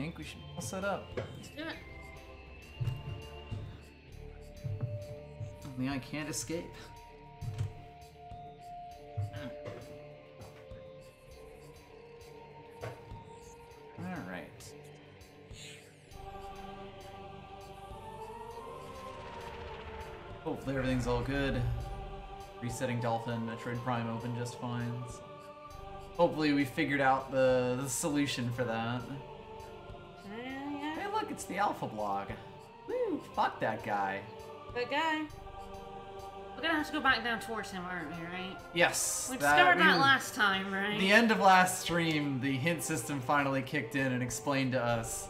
think we should all set up. Let's do it. Only I can't escape. Hmm. Alright. Hopefully everything's all good. Resetting Dolphin, Metroid Prime open just fine. Hopefully we figured out the, the solution for that. Hey look, it's the Alpha Blogg. Woo, fuck that guy. That guy. We're gonna have to go back down towards him, aren't we, right? Yes. We that- discovered we that last time, right? The end of last stream, the hint system finally kicked in and explained to us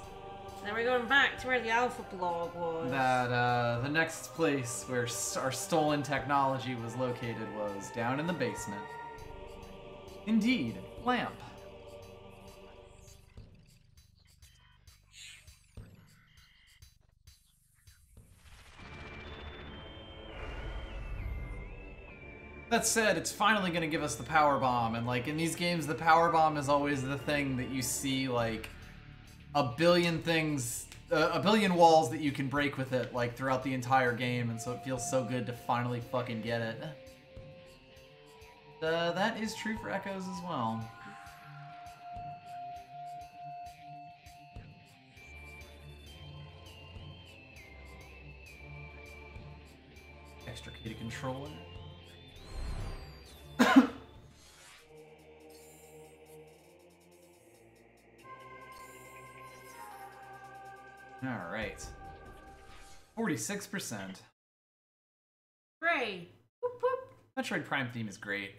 Then we're going back to where the Alpha Blogg was. that uh, the next place where our stolen technology was located was down in the basement. Indeed, lamp. That said, it's finally gonna give us the power bomb, and like in these games, the power bomb is always the thing that you see like a billion things, uh, a billion walls that you can break with it, like throughout the entire game, and so it feels so good to finally fucking get it. Uh, that is true for Echoes as well. Extricated controller. All right. 46%. Ray. Whoop, whoop. Metroid Prime theme is great.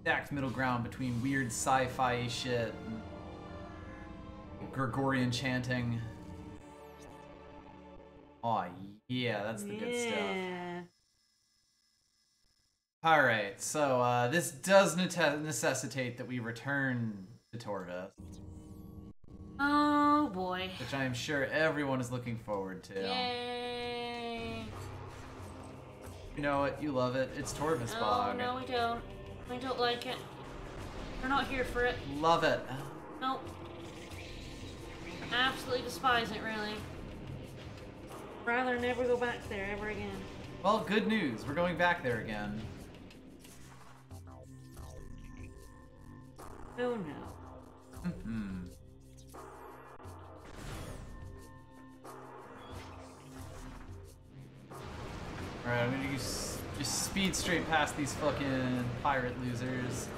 Exact middle ground between weird sci-fi shit and Gregorian chanting. Oh yeah, that's the good stuff. All right, so uh, this does necessitate that we return to Torvus, Oh boy. which I am sure everyone is looking forward to. Yay. You know it, you love it. It's Torvus Oh, Bog. no, we don't. We don't like it. We're not here for it. Love it. Nope. Absolutely despise it, really. Rather never go back there ever again. Well, good news. We're going back there again. Oh no. Mm-hmm. Alright, I'm gonna use, just speed straight past these fucking pirate losers.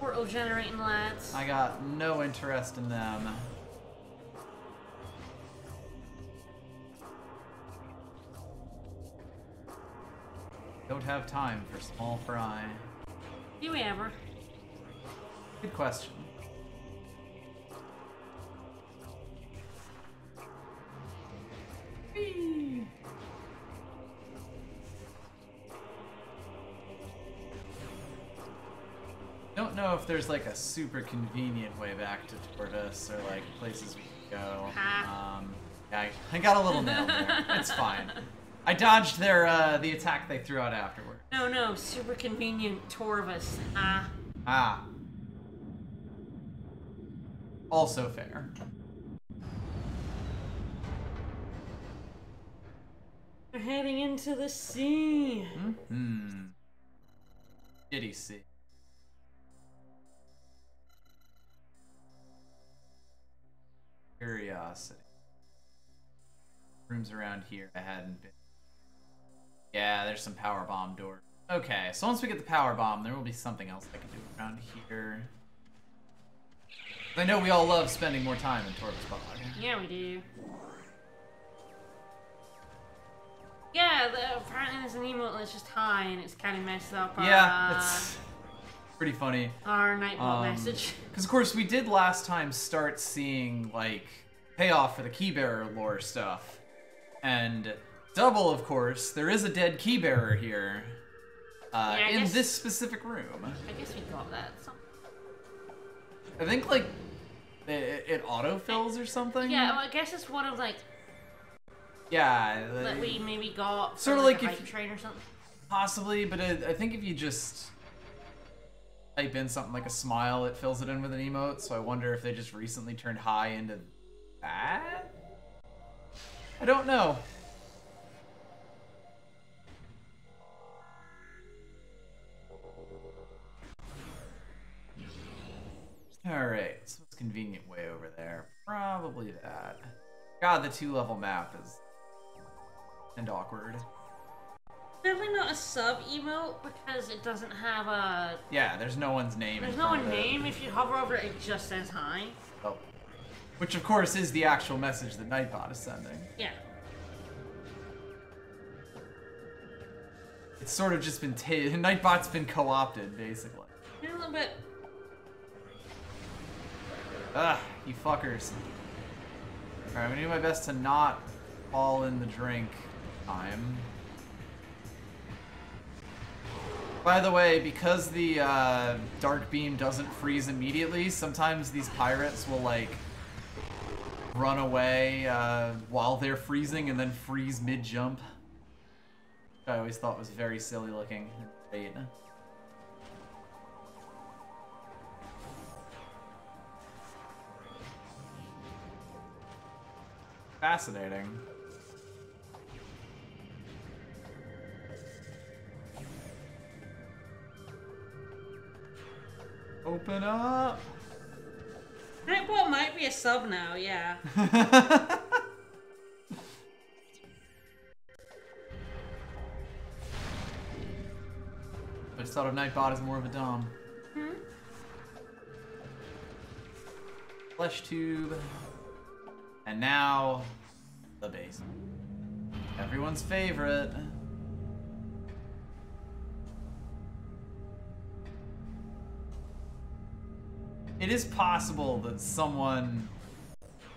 Portal generating lads. I got no interest in them. Don't have time for small fry. Do we ever? Good question. Whee! Don't know if there's like a super convenient way back to Tortoise or like places we can go. Ha. Um, yeah, I, I got a little nailed there. It's fine. I dodged their uh, the attack they threw out afterward. No, no. Super convenient Torvus. Ah. Ah. Also fair. We're heading into the sea. Hmm. Shitty sea. Curiosity. Rooms around here I hadn't been. Yeah, there's some power bomb doors. Okay, so once we get the power bomb, there will be something else I can do around here. I know we all love spending more time in Torvus Bog. Yeah, we do. Yeah, the, apparently there's an emote that's just high and it's kind of messed up our, Yeah, uh, it's pretty funny. our Nightbot Um, message. Because of course we did last time start seeing like payoff for the keybearer lore stuff, and double of course there is a dead key bearer here, uh, Yeah, in guess- this specific room. I guess we got that. I think like it, it autofills or something. Yeah, well, I guess it's one of like Yeah. that we maybe got from, Sorta like, like a if- train or something. Possibly, but I, I think if you just. type in something like a smile, it fills it in with an emote. So I wonder if they just recently turned high into that. I don't know. Alright, so a convenient way over there? Probably that. God, the two level map is and awkward. Definitely not a sub emote because it doesn't have a. Yeah, there's no one's name. There's in no front one of name. If you hover over it, it just says hi. Oh. Which of course is the actual message that Nightbot is sending. Yeah. It's sort of just been ta- Nightbot's been co-opted basically. A little bit. Ugh, you fuckers. Alright, I'm gonna do my best to not fall in the drink time. By the way, because the uh, dark beam doesn't freeze immediately, sometimes these pirates will like run away uh, while they're freezing and then freeze mid-jump. I always thought was very silly looking. Fascinating. Open up. Nightbot might be a sub now. Yeah. I just thought of Nightbot as more of a Dom. Hmm? Flesh tube. And now, the base. Everyone's favorite. It is possible that someone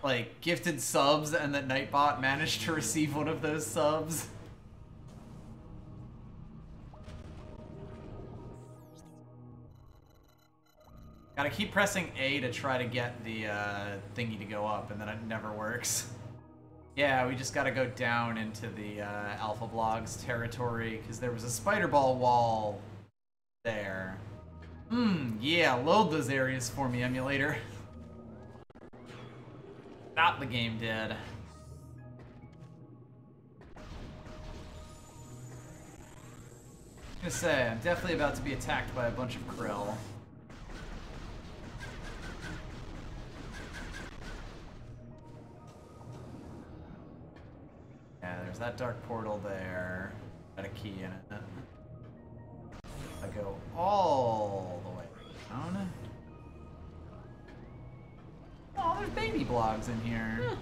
like gifted subs and that Nightbot managed to receive one of those subs. Gotta keep pressing A to try to get the uh, thingy to go up, and then it never works. Yeah, we just gotta go down into the uh, Alpha Bloggs territory, because there was a spider ball wall there. Hmm, yeah, load those areas for me, emulator. Stop the game dead. I'm gonna say, I'm definitely about to be attacked by a bunch of krill. Yeah, there's that dark portal there. Got a key in it. I go all the way down. Oh, there's baby Bloggs in here.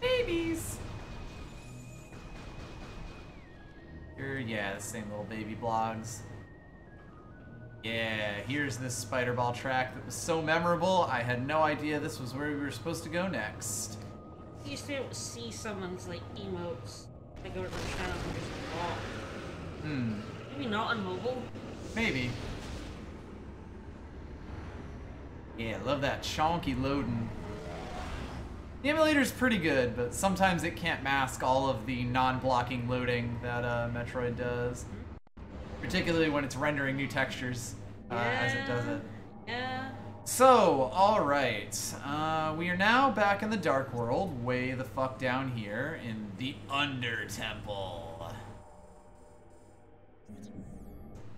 Babies! Here, yeah, the same little baby Bloggs. Yeah, here's this spider ball track that was so memorable, I had no idea this was where we were supposed to go next. You used to be able to see someone's like emotes. Like over the channel and just walk. Hmm, Maybe not on mobile. maybe. Yeah, love that chonky loading. The emulator's pretty good, but sometimes it can't mask all of the non-blocking loading that uh, Metroid does. Particularly when it's rendering new textures uh, as it does it. So, alright. Uh, we are now back in the Dark World, way the fuck down here in the Under Temple.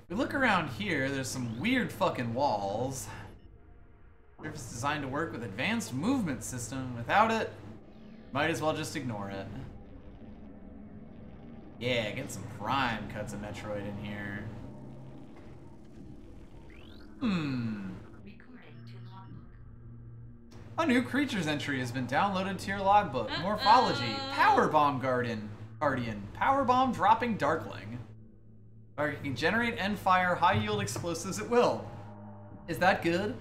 We look around here, there's some weird fucking walls. It's designed to work with advanced movement system, without it, might as well just ignore it. Yeah, get some prime cuts of Metroid in here. Hmm. A new creatures entry has been downloaded to your logbook. Morphology. Uh-oh. Power bomb guardian. Guardian. Power bomb dropping darkling. Target can generate and fire high yield explosives at will. Is that good?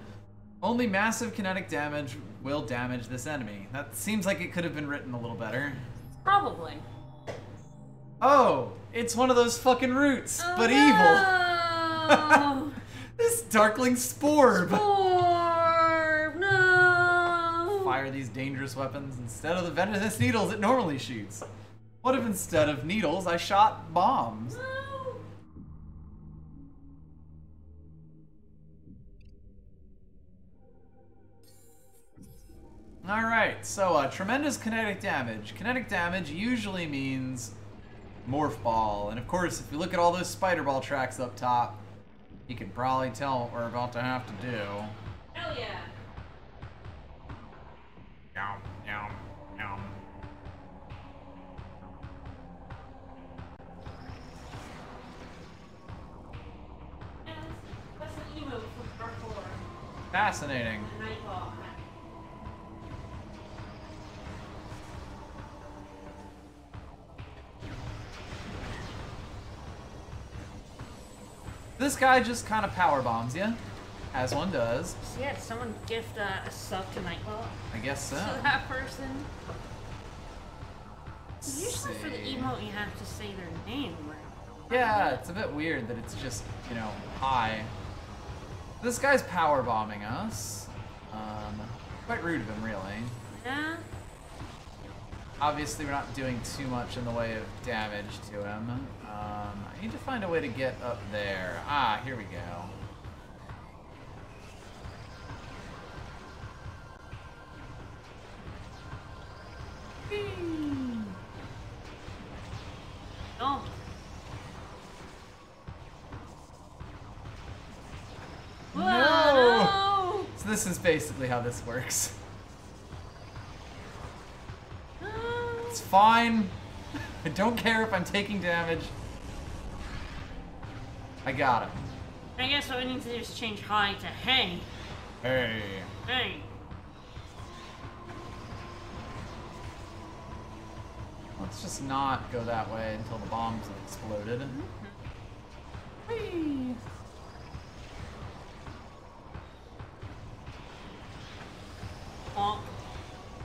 Only massive kinetic damage will damage this enemy. That seems like it could have been written a little better. Probably. Oh, it's one of those fucking roots, Oh, but evil. Oh, this darkling sporb. No! fire these dangerous weapons instead of the venomous needles it normally shoots? What if instead of needles I shot bombs? No. Alright, so uh, tremendous kinetic damage. Kinetic damage usually means Morph Ball. And of course, if you look at all those Spider Ball tracks up top, you can probably tell what we're about to have to do. Hell yeah! Yum, yum, yum. Yeah, that's, that's an from Part 4. Fascinating. This guy just kind of power bombs you, as one does. So yeah, did someone gift uh, a sub to Nightball I guess so. to that person? Usually for the See. emote you have to say their name, right? Yeah, it's a bit weird that it's just, you know, hi. This guy's power bombing us. Um, quite rude of him, really. Yeah? Obviously, we're not doing too much in the way of damage to him. Um, I need to find a way to get up there. Ah, here we go. Whee! No! Whoa, So this is basically how this works. no! It's fine. I don't care if I'm taking damage. I got him. I guess what we need to do is change high to hey. Hey. Hey. Let's just not go that way until the bombs have exploded.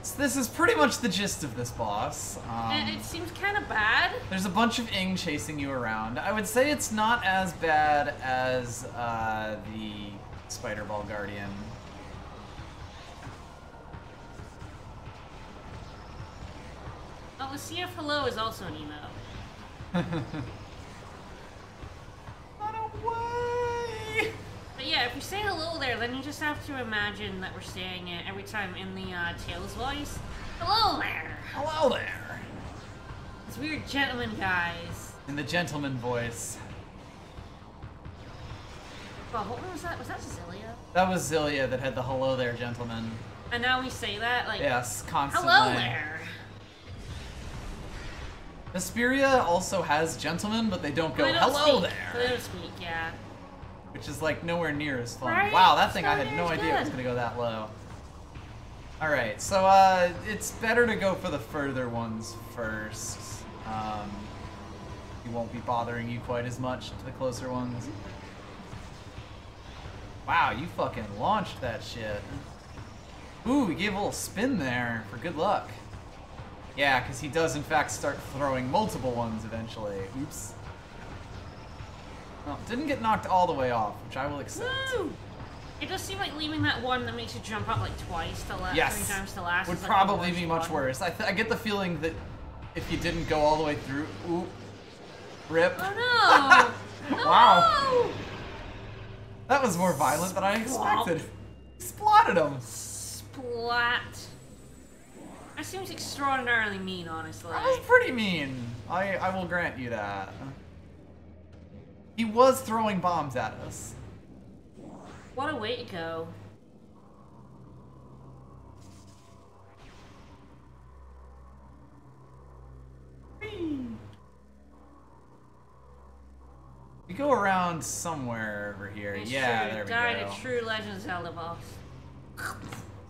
So this is pretty much the gist of this boss. Um, it, it seems kind of bad. There's a bunch of Ing chasing you around. I would say it's not as bad as uh, the Spider Ball Guardian. Oh, the CF hello is also an emo. But yeah, if we say hello there, then you just have to imagine that we're saying it every time in the uh, Tails voice. Hello there! Hello there! These weird gentlemen guys. In the gentleman voice. Well, what was that? Was that Xillia? That was Xillia that had the hello there, gentlemen. And now we say that like, Yes, constantly. hello there. Vesperia also has gentlemen, but they don't go They don't hello speak. there. They don't speak, yeah. which is like nowhere near as fun. Right? Wow, that thing I had no there's idea it was gonna go that low. All right, so uh, it's better to go for the further ones first. Um, he won't be bothering you quite as much to the closer ones. Wow, you fucking launched that shit. Ooh, he gave a little spin there for good luck. Yeah, because he does in fact start throwing multiple ones eventually. Oops. Well, didn't get knocked all the way off, which I will accept. Woo! It does seem like leaving that one that makes you jump up like twice to last, Yes. three times to last. Would like, probably be much one. worse. I, th- I get the feeling that if you didn't go all the way through, ooh, rip. Oh no! no! Wow. That was more violent than I Splop. expected. Splotted him. Splat. That seems extraordinarily mean, honestly. That was pretty mean. I, I will grant you that. He was throwing bombs at us. What a way to go. We go around somewhere over here. It's yeah, true. there we Died go. a true Legend Zelda boss.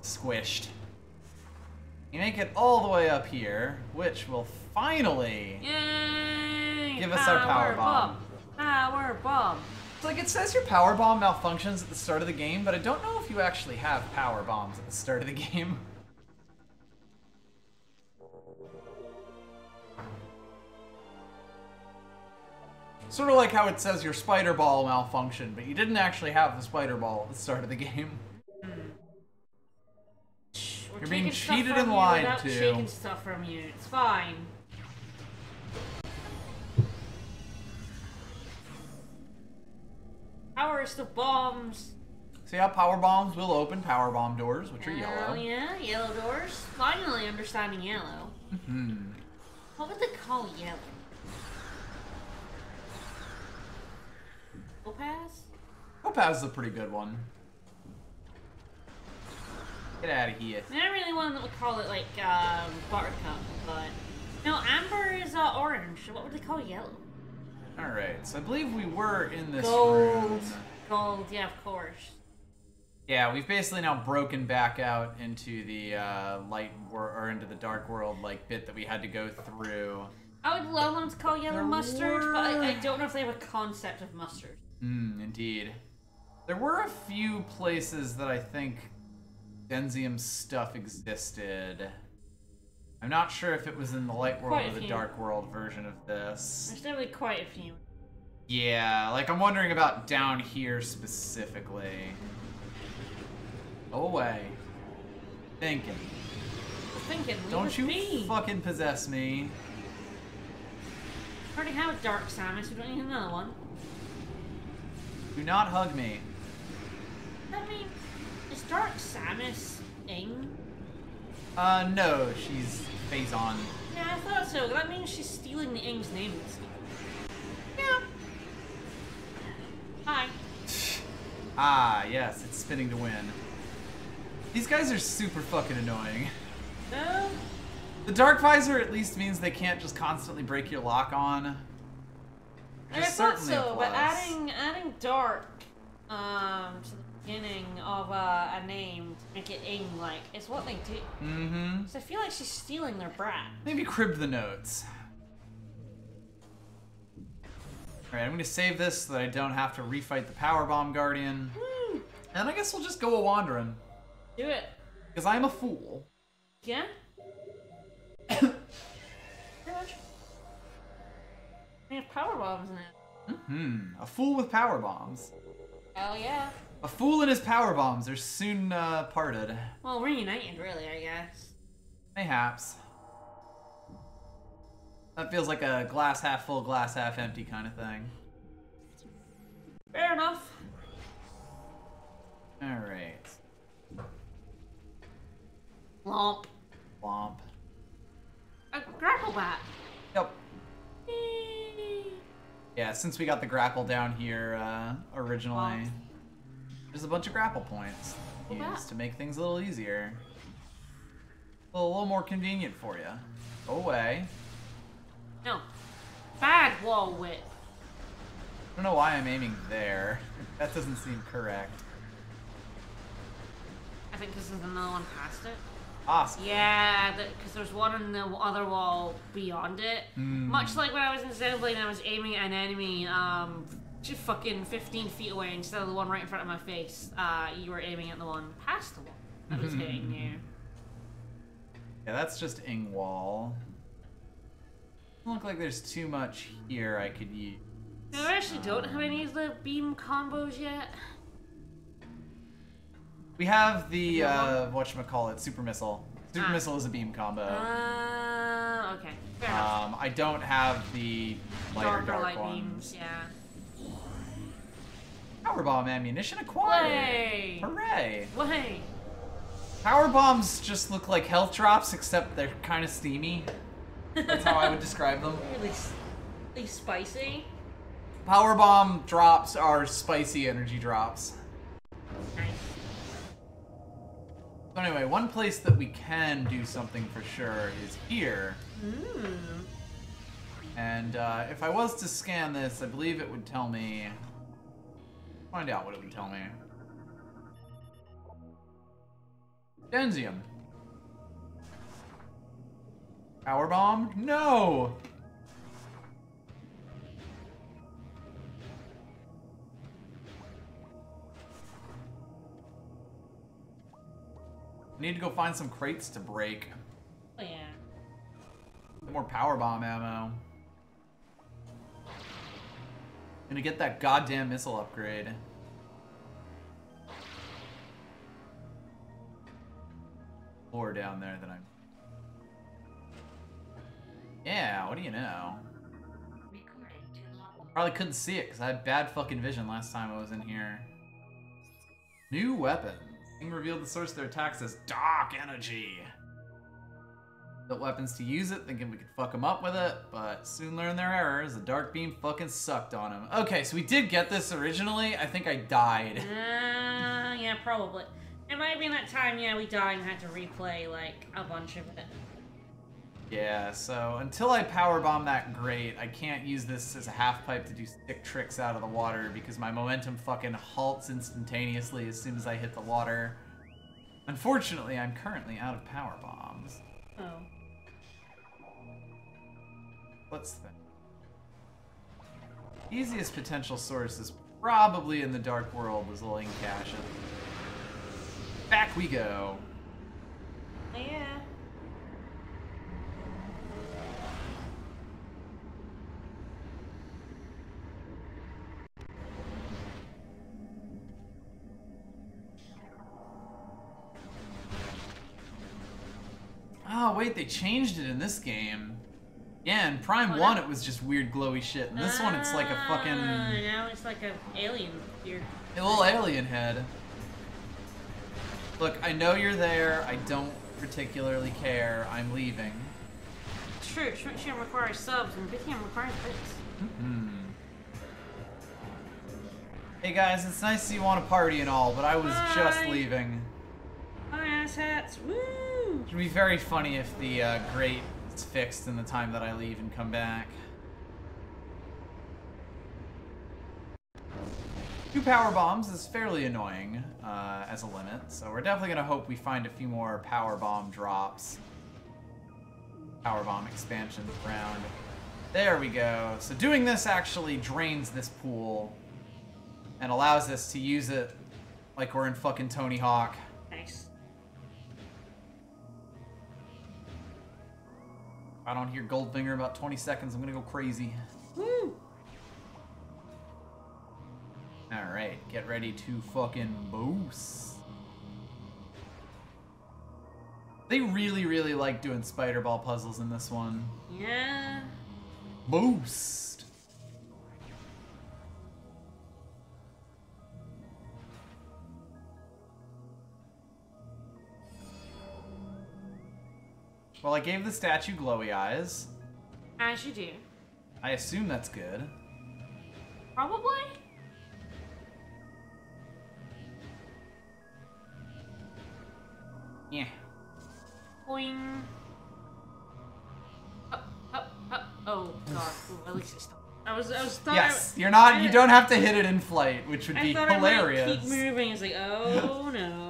Squished. You make it all the way up here, which will finally. Yay! Give us our power bomb. Power bomb. It's like it says your power bomb malfunctions at the start of the game, but I don't know if you actually have power bombs at the start of the game. Sort of like how it says your spider ball malfunctioned, but you didn't actually have the spider ball at the start of the game. We're You're being cheated and lied to. taking stuff from you. It's fine. Powerest of bombs. See how power bombs will open power bomb doors, which are Oh yellow. Oh yeah, yellow doors. Finally understanding yellow. Hmm. What would they call yellow? Topaz? Topaz is a pretty good one. Get out of here. I mean, I really one to call it like um, buttercup, but no, amber is uh, orange. What would they call yellow? Alright, so I believe we were in this Gold. room. Gold, yeah, of course. Yeah, we've basically now broken back out into the uh, light wor- or into the dark world like bit that we had to go through. I would love them to call yellow There mustard, but I, I don't know if they have a concept of mustard. Hmm, indeed. There were a few places that I think Denzium stuff existed. I'm not sure if it was in the light world Quite or the dark world version of this. There's definitely quite a few. Yeah, like I'm wondering about down here specifically. Go away. Thinking. Thinking, Don't you be. fucking possess me. Already have a dark Samus. We don't need another one. Do not hug me. I mean, Dark Samus Ing? Uh, no, she's Phazon. Yeah, I thought so. That means she's stealing the Ing's name. Yeah. Hi. Ah, yes, it's spinning to win. These guys are super fucking annoying. No. The Dark Visor at least means they can't just constantly break your lock on. I thought so, but adding adding dark um to the beginning of uh, a name to make it Ing like It's what they do. Mm-hmm. So I feel like she's stealing their brat. Maybe crib the notes. Alright, I'm gonna save this so that I don't have to refight the Power Bomb Guardian. Woo! And I guess we'll just go a wandering. Do it. Because I'm a fool. Yeah. Have power bombs in it. Hmm, a fool with power bombs. Hell yeah. A fool and his power bombs are soon uh, parted. Well, reunited, really, I guess. Mayhaps. That feels like a glass half full, glass half empty kind of thing. Fair enough. Alright. Lomp. Womp. A grapple bat. Yep. Yeah, since we got the grapple down here uh, originally. There's a bunch of grapple points used to make things a little easier. A little, a little more convenient for you. Go away. No. Bad wall width. I don't know why I'm aiming there. that doesn't seem correct. I think this is another one past it. Awesome. Yeah, because there's one in the other wall beyond it. Hmm. Much like when I was in Xenoblade and I was aiming at an enemy um, fucking 15 feet away instead of the one right in front of my face. Uh, you were aiming at the one past the one that was hitting you. Yeah, that's just Ingwall. Doesn't look like there's too much here I could use. No, I actually don't have any of the beam combos yet. We have the uh, whatchamacallit, super missile. Super Ah. missile is a beam combo. Uh, okay. Fair enough. Um, I don't have the lighter Darker dark light ones. beams, yeah. Power bomb ammunition acquired. Way! Hooray! Way! Power bombs just look like health drops, except they're kind of steamy. That's how I would describe them. Really, really spicy. Power bomb drops are spicy energy drops. Nice. So anyway, one place that we can do something for sure is here. Mmm. And uh, if I was to scan this, I believe it would tell me. Find out what it would tell me. Denzium. Power bomb? No! I need to go find some crates to break. Oh, yeah. More power bomb ammo. Gonna get that goddamn missile upgrade. Or down there that I'm. Yeah, what do you know? Probably couldn't see it because I had bad fucking vision last time I was in here. New weapon. King revealed the source of their attacks as dark energy. Built weapons to use it, thinking we could fuck them up with it, but soon learned their errors. The dark beam fucking sucked on him. Okay, so we did get this originally. I think I died. Uh, yeah, probably. It might have been that time, yeah, we died and had to replay, like, a bunch of it. Yeah, so until I power bomb that grate, I can't use this as a half pipe to do stick tricks out of the water because my momentum fucking halts instantaneously as soon as I hit the water. Unfortunately, I'm currently out of power bombs. Oh. Let's think. Easiest potential source is probably in the Dark World with Zillion Cash. Back we go. Yeah. Oh, wait, they changed it in this game. Yeah, in Prime What? 1 it was just weird glowy shit. and this one it's like a Ah, fucking Now it's like an alien weird. a little alien head. Look, I know you're there. I don't particularly care. I'm leaving. It's true, Shrimp requires subs and Bithium requires bits. Hmm. Hey guys, it's nice that you want to party and all, but I was just leaving. My ass hats, woo! It'd be very funny if the uh, grate is fixed in the time that I leave and come back. Two power bombs is fairly annoying uh, as a limit, so we're definitely gonna hope we find a few more power bomb drops. Power bomb expansions around. There we go. So doing this actually drains this pool and allows us to use it like we're in fucking Tony Hawk. I don't hear Goldfinger in about 20 seconds, I'm gonna go crazy. Woo! Alright, get ready to fucking boost. They really, really like doing spider ball puzzles in this one. Yeah. Boost! Well, I gave the statue glowy eyes. As you do. I assume that's good. Probably? Yeah. Boing. Up, up, up. Oh, God. Ooh, at least it's stopped. I was, I was thought Yes, I, you're not. You don't have to hit it in flight, which would I be hilarious. I keep moving. It's like, oh no.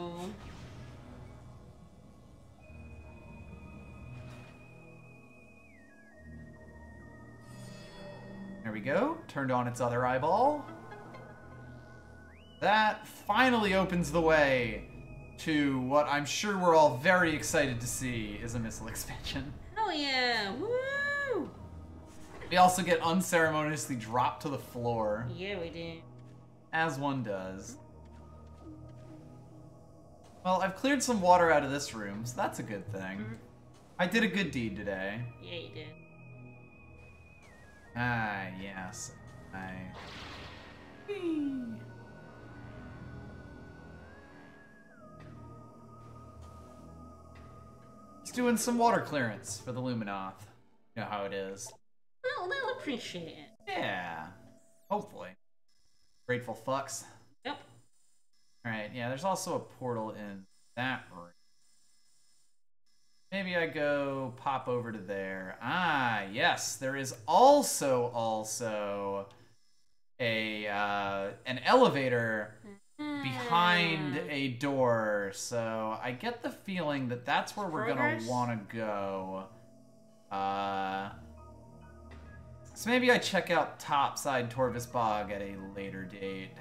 There we go. Turned on its other eyeball. That finally opens the way to what I'm sure we're all very excited to see is a missile expansion. Hell yeah. Woo! We also get unceremoniously dropped to the floor, Yeah, we did. as one does. Well, I've cleared some water out of this room, so that's a good thing. Mhm. I did a good deed today. Yeah, you did. Ah, yes. I. Whee. He's doing some water clearance for the Luminoth. You know how it is. Well, they'll appreciate it. Yeah. Hopefully. Grateful fucks. Yep. Alright, yeah, there's also a portal in that room. Maybe I go pop over to there. Ah, yes, there is also also a uh, an elevator behind Hmm. a door. So I get the feeling that that's where we're gonna want to go. Uh, so maybe I check out topside Torvus Bog at a later date.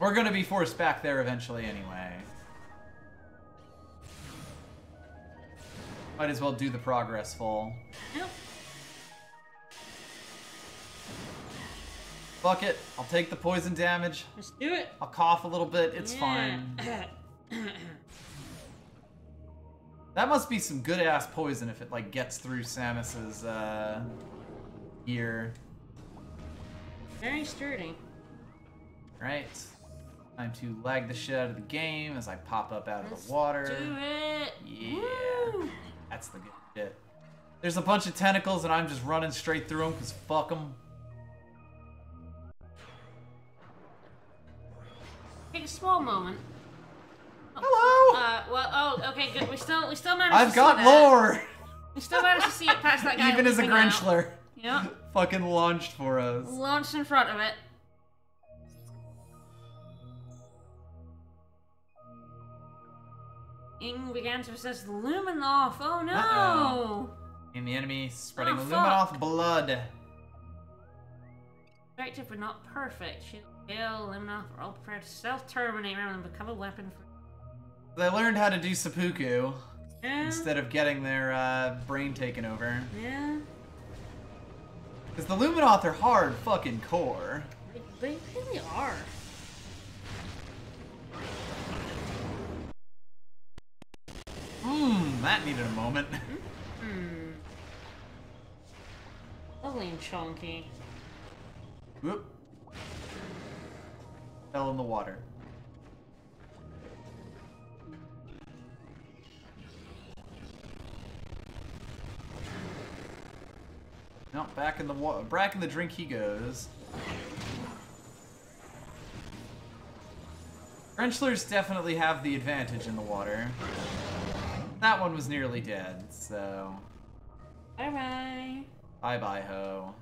We're gonna be forced back there eventually anyway. Might as well do the progress full. Yep. Fuck it, I'll take the poison damage. Let's do it. I'll cough a little bit, it's Yeah. fine. That must be some good ass poison if it like gets through Samus's uh ear. Very sturdy. Right. Time to lag the shit out of the game as I pop up out of Let's the water. Do it. Yeah. Woo. That's the good shit. There's a bunch of tentacles and I'm just running straight through them because fuck them. Take a small moment. Hello! Uh, well, oh, okay, good. We still, we still managed to see that. I've got lore! We still managed to see it past that guy. Even as a Grenchler. out. Yep. Fucking launched for us. Launched in front of it. Ing began to possess the Luminoth. Oh no! Uh-oh. And the enemy spreading Oh, Luminoth blood. Effective but not perfect. Shield, Gale, Luminoth are all prepared to self-terminate rather than become a weapon for. They learned how to do seppuku Yeah. instead of getting their uh, brain taken over. Yeah. Because the Luminoth are hard fucking core. They, they really are. Mmm, that needed a moment. Hmm. Lovely and chunky. Whoop. Fell in the water. No, back in the wa- back in the drink he goes. Grenchlers definitely have the advantage in the water. That one was nearly dead, so Bye bye. bye bye ho.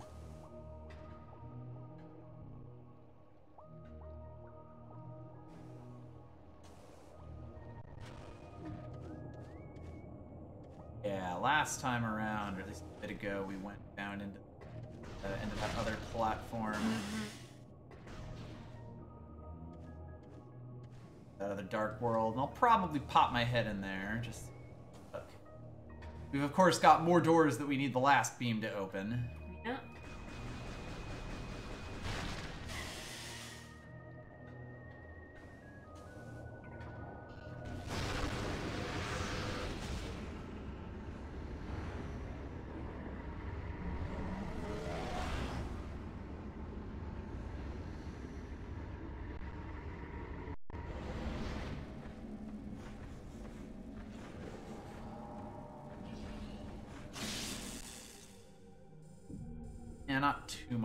Yeah, last time around, or at least a bit ago, we went down into uh, into that other platform. That other dark world, and I'll probably pop my head in there. Just. We've of course got more doors that we need the last beam to open.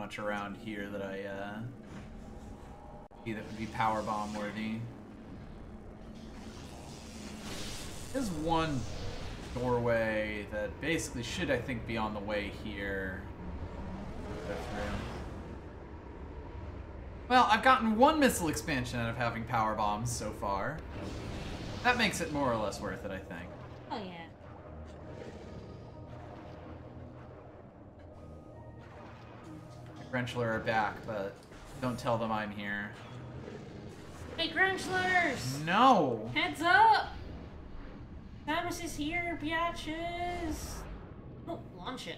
Much around here that I uh see that would be power bomb worthy. There's one doorway that basically should I think be on the way here. Well, I've gotten one missile expansion out of having power bombs so far. That makes it more or less worth it, I think. Grenchler are back, but don't tell them I'm here. Hey, Grenchlers! No! Heads up! Samus is here, biatches! Oh, launch it.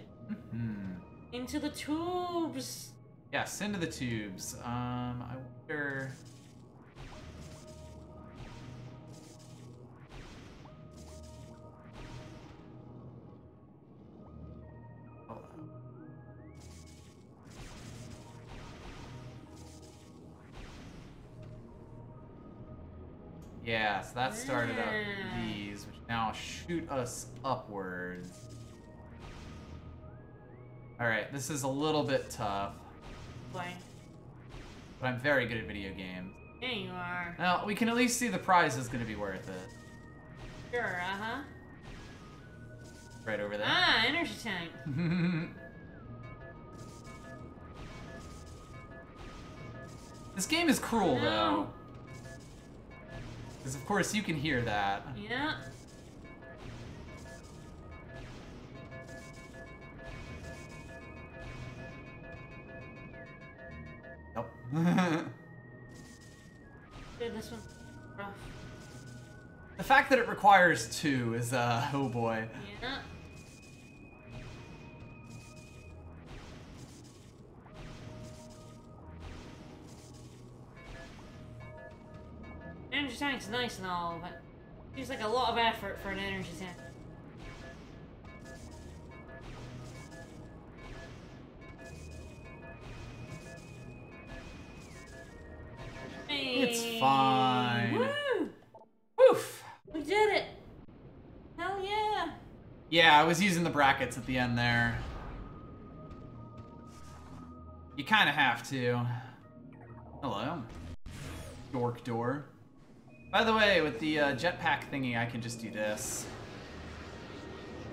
Hmm. Into the tubes! Yes, into the tubes. Um, I wonder. So that started up these, which now shoot us upwards. Alright, this is a little bit tough, Boy. but I'm very good at video games. There you are. Now, we can at least see the prize is going to be worth it. Sure, uh-huh. Right over there. Ah, energy tank. this game is cruel, No. though. Because, of course, you can hear that. Yeah. Nope. Dude, this one. Rough. the fact that it requires two is, uh, oh boy. Yeah. Tank's nice and all, but seems like a lot of effort for an energy tank. It's fine. Woo! Woof. We did it! Hell yeah! Yeah, I was using the brackets at the end there. You kind of have to. Hello. Dork door. By the way, with the uh, jetpack thingy, I can just do this.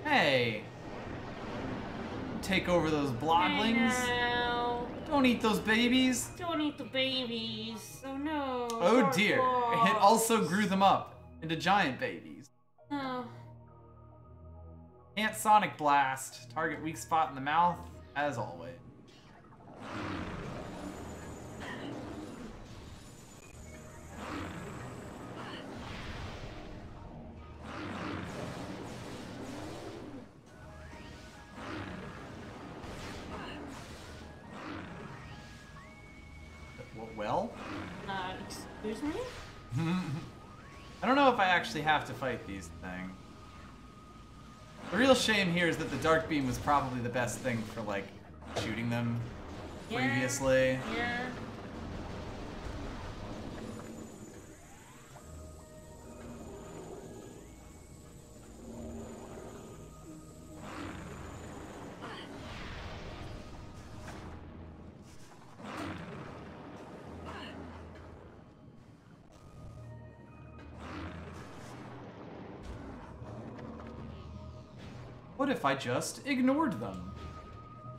Hey. Take over those bloglings. Don't eat those babies. Don't eat the babies. Oh no. Oh dear. It also grew them up into giant babies. Ant Sonic Blast. Target weak spot in the mouth, as always. Actually have to fight these things. The real shame here is that the Dark Beam was probably the best thing for, like, shooting them Yeah. previously. Yeah. I just ignored them?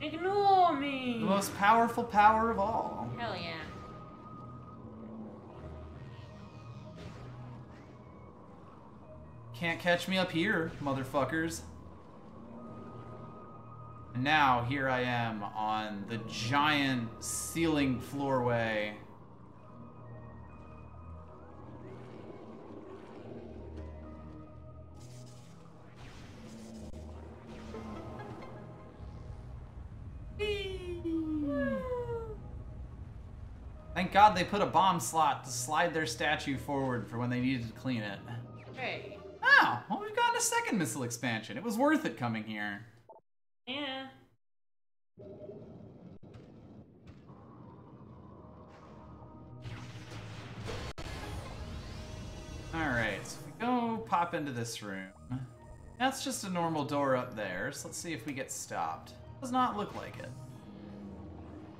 Ignore me! The most powerful power of all. Hell yeah. Can't catch me up here, motherfuckers. And now, here I am on the giant ceiling floorway. God they put a bomb slot to slide their statue forward for when they needed to clean it. Hey. Oh, well, we've gotten a second missile expansion. It was worth it coming here. Yeah. Alright, so we go pop into this room. That's just a normal door up there, so let's see if we get stopped. Does not look like it.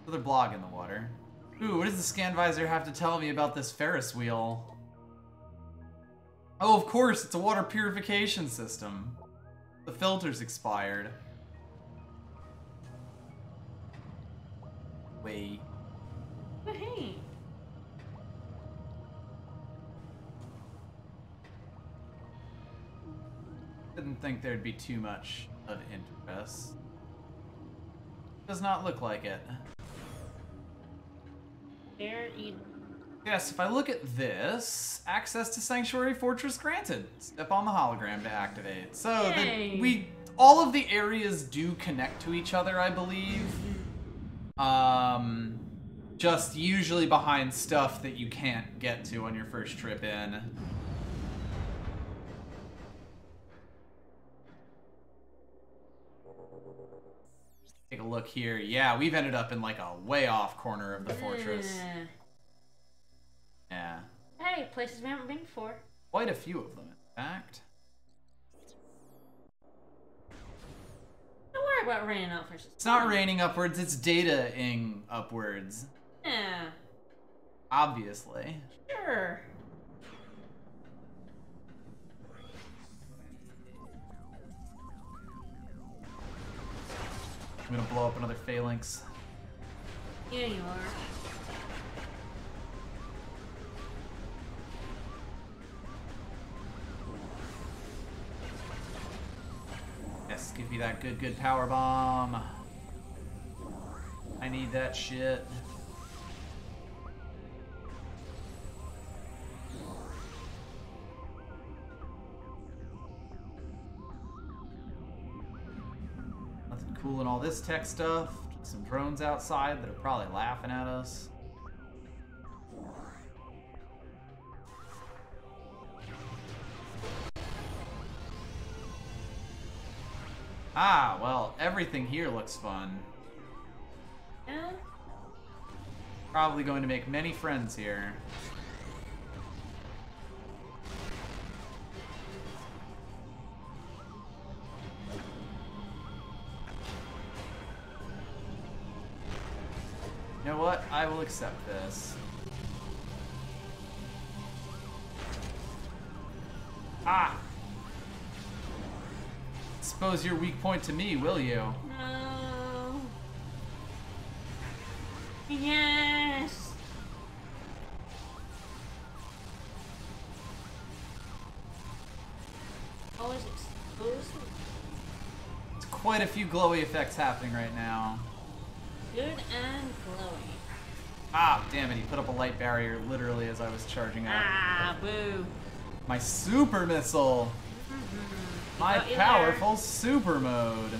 Another blog in the water. Ooh, what does the scan visor have to tell me about this Ferris wheel? Oh, of course, it's a water purification system. The filter's expired. Wait. But hey. Didn't think there'd be too much of interest. Does not look like it. There you Yes, if I look at this, access to Sanctuary Fortress granted. Step on the hologram to activate. So the, we all of the areas do connect to each other, I believe. Um, just usually behind stuff that you can't get to on your first trip in. Look here. Yeah, we've ended up in like a way off corner of the fortress. Uh, Yeah. hey, places we haven't been before. Quite a few of them, in fact. Don't worry about raining first. It's not raining upwards, it's data-ing upwards. Yeah. Obviously. Sure. I'm gonna blow up another phalanx. Yeah, you are. Yes, give me that good, good power bomb. I need that shit. In all this tech stuff. Some drones outside that are probably laughing at us. Ah, well, everything here looks fun. Yeah. Probably going to make many friends here. I will accept this. Ah! Expose your weak point to me, will you? No. Yes. Always exposed. There's quite a few glowy effects happening right now. Good and glowing. Ah, damn it, he put up a light barrier literally as I was charging up. Ah, boo. My super missile! My Got you powerful super mode!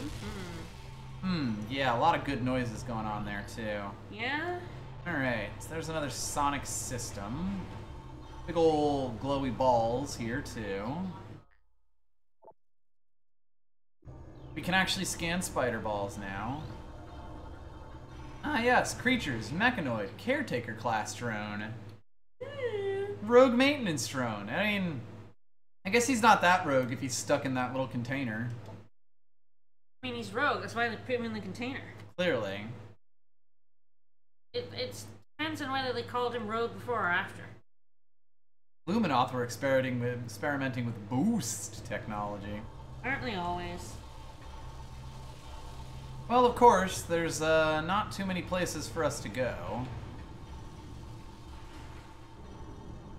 Hmm, yeah, a lot of good noises going on there too. Yeah? Alright, so there's another sonic system. Big ol' glowy balls here too. We can actually scan spider balls now. Ah yes, creatures, mechanoid, caretaker class drone, rogue maintenance drone. I mean, I guess he's not that rogue if he's stuck in that little container. I mean, he's rogue. That's why they put him in the container. Clearly. It it depends on whether they called him rogue before or after. Luminoth were experimenting with, experimenting with boost technology. Aren't always? Well, of course, there's uh, not too many places for us to go.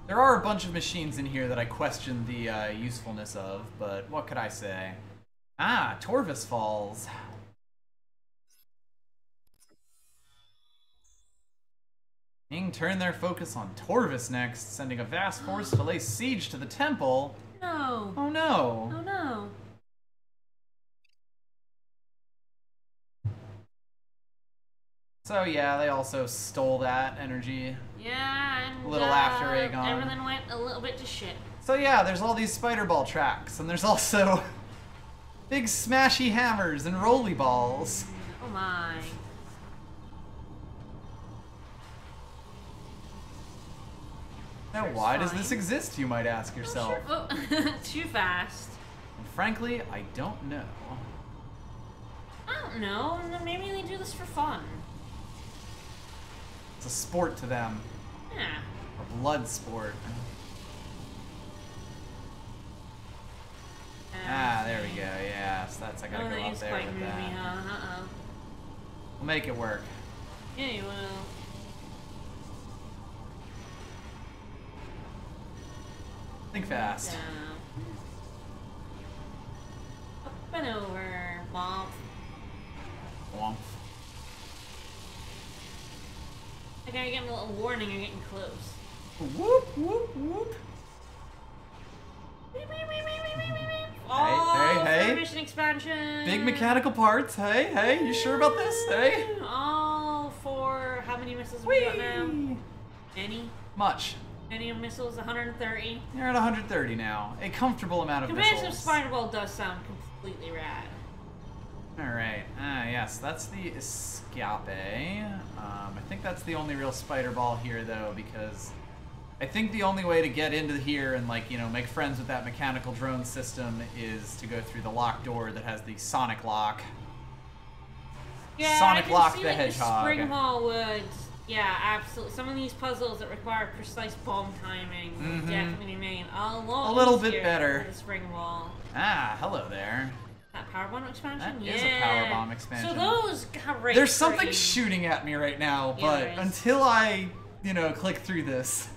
There are a bunch of machines in here that I question the uh, usefulness of, but what could I say? Ah, Torvus Falls. King turned their focus on Torvus next, sending a vast force to lay siege to the temple. No. Oh no! Oh no. So yeah, they also stole that energy. Yeah, and A little uh, after Agon. everything went a little bit to shit. So yeah, there's all these spider ball tracks, and there's also big smashy hammers and roly balls. Oh my. Now, Sure, why does this exist, you might ask yourself? Oh, too fast. And frankly, I don't know. I don't know. Maybe they do this for fun. It's a sport to them, Yeah. a blood sport. Ah, there we go. Yeah, so that's I gotta Oh, go up there quite with that. huh? Uh-oh. We'll make it work. Yeah, you will. Think fast. Down. Up and over. Womp. Womp. I gotta get a little warning you're getting close. Whoop whoop whoop. Beep, beep, beep, beep, beep, beep, beep, beep. Oh, hey, hey. Oh, third mission expansion. Big mechanical parts. Hey, hey, you sure about this? Hey. All for how many missiles we got now? Whee! Any? Much. Any missiles? 130. You're at 130 now. A comfortable amount of missiles. Spider Ball does sound completely rad. Alright, ah yes, that's the Escape. Um, I think that's the only real spider ball here though, because I think the only way to get into here and like, you know, make friends with that mechanical drone system is to go through the locked door that has the sonic lock. Yeah, Sonic I can Lock see the like Hedgehog. The Spring Ball would. Yeah, absolutely. Some of these puzzles that require precise bomb timing would Mhm. definitely it a lot A little bit better. The spring ball. Ah, hello there. That power bomb expansion. That yeah. is a power bomb expansion. So those got right. There's something shooting at me right now, but is. until I, you know, click through this,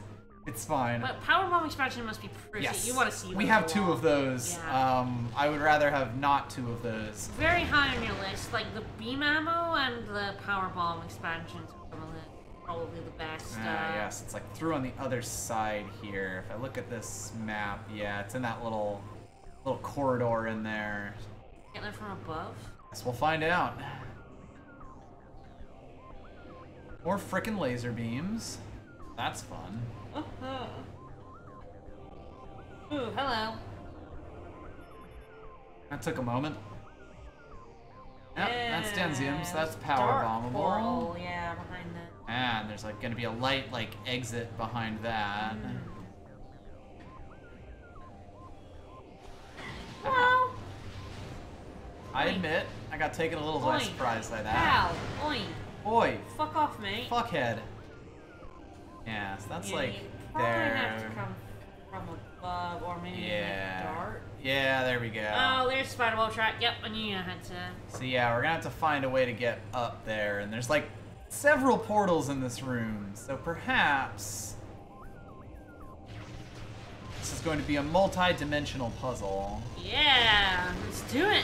it's fine. But power bomb expansion must be pretty. Yes. You want to see. We have two of those. Yeah. Um, I would rather have not two of those. Very high on your list, like the beam ammo and the power bomb expansions are some of the probably the best. Ah, uh, yes, it's like through on the other side here. If I look at this map, yeah, it's in that little little corridor in there. Getting it from above. Guess we'll find out. More frickin' laser beams. That's fun. Uh-huh. Ooh, hello. That took a moment. Yep, that's Denzium, so that's power dark bombable. yeah, behind that. And there's like gonna be a light like exit behind that. Mm. Hello. I admit, I got taken a little by Oink. surprise by that. Ow. Oink. Boy, Fuck off, mate. fuckhead. Yeah, so that's Yeah, like probably have to there. come from above, or maybe Yeah. like dart. Yeah, there we go. Oh, there's spider wall track. Yep, I knew I had to. So yeah, we're gonna have to find a way to get up there, and there's like several portals in this room, so perhaps this is going to be a multi-dimensional puzzle. Yeah, let's do it.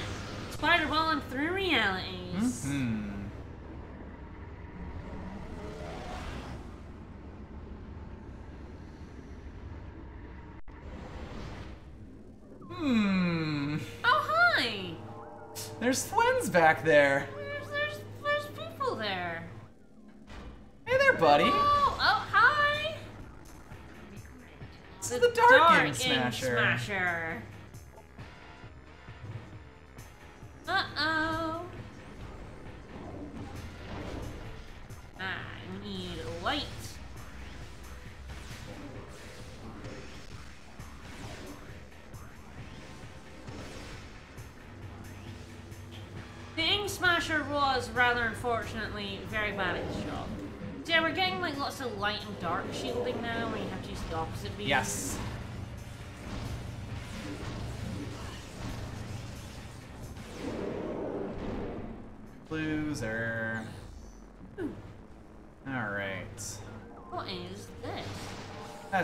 Spider balling through realities. Hmm. Hmm. Oh hi. There's twins back there. There's there's there's people there. Hey there, buddy. Oh oh hi. This is the Dark, Ing Ing Smasher. Smasher.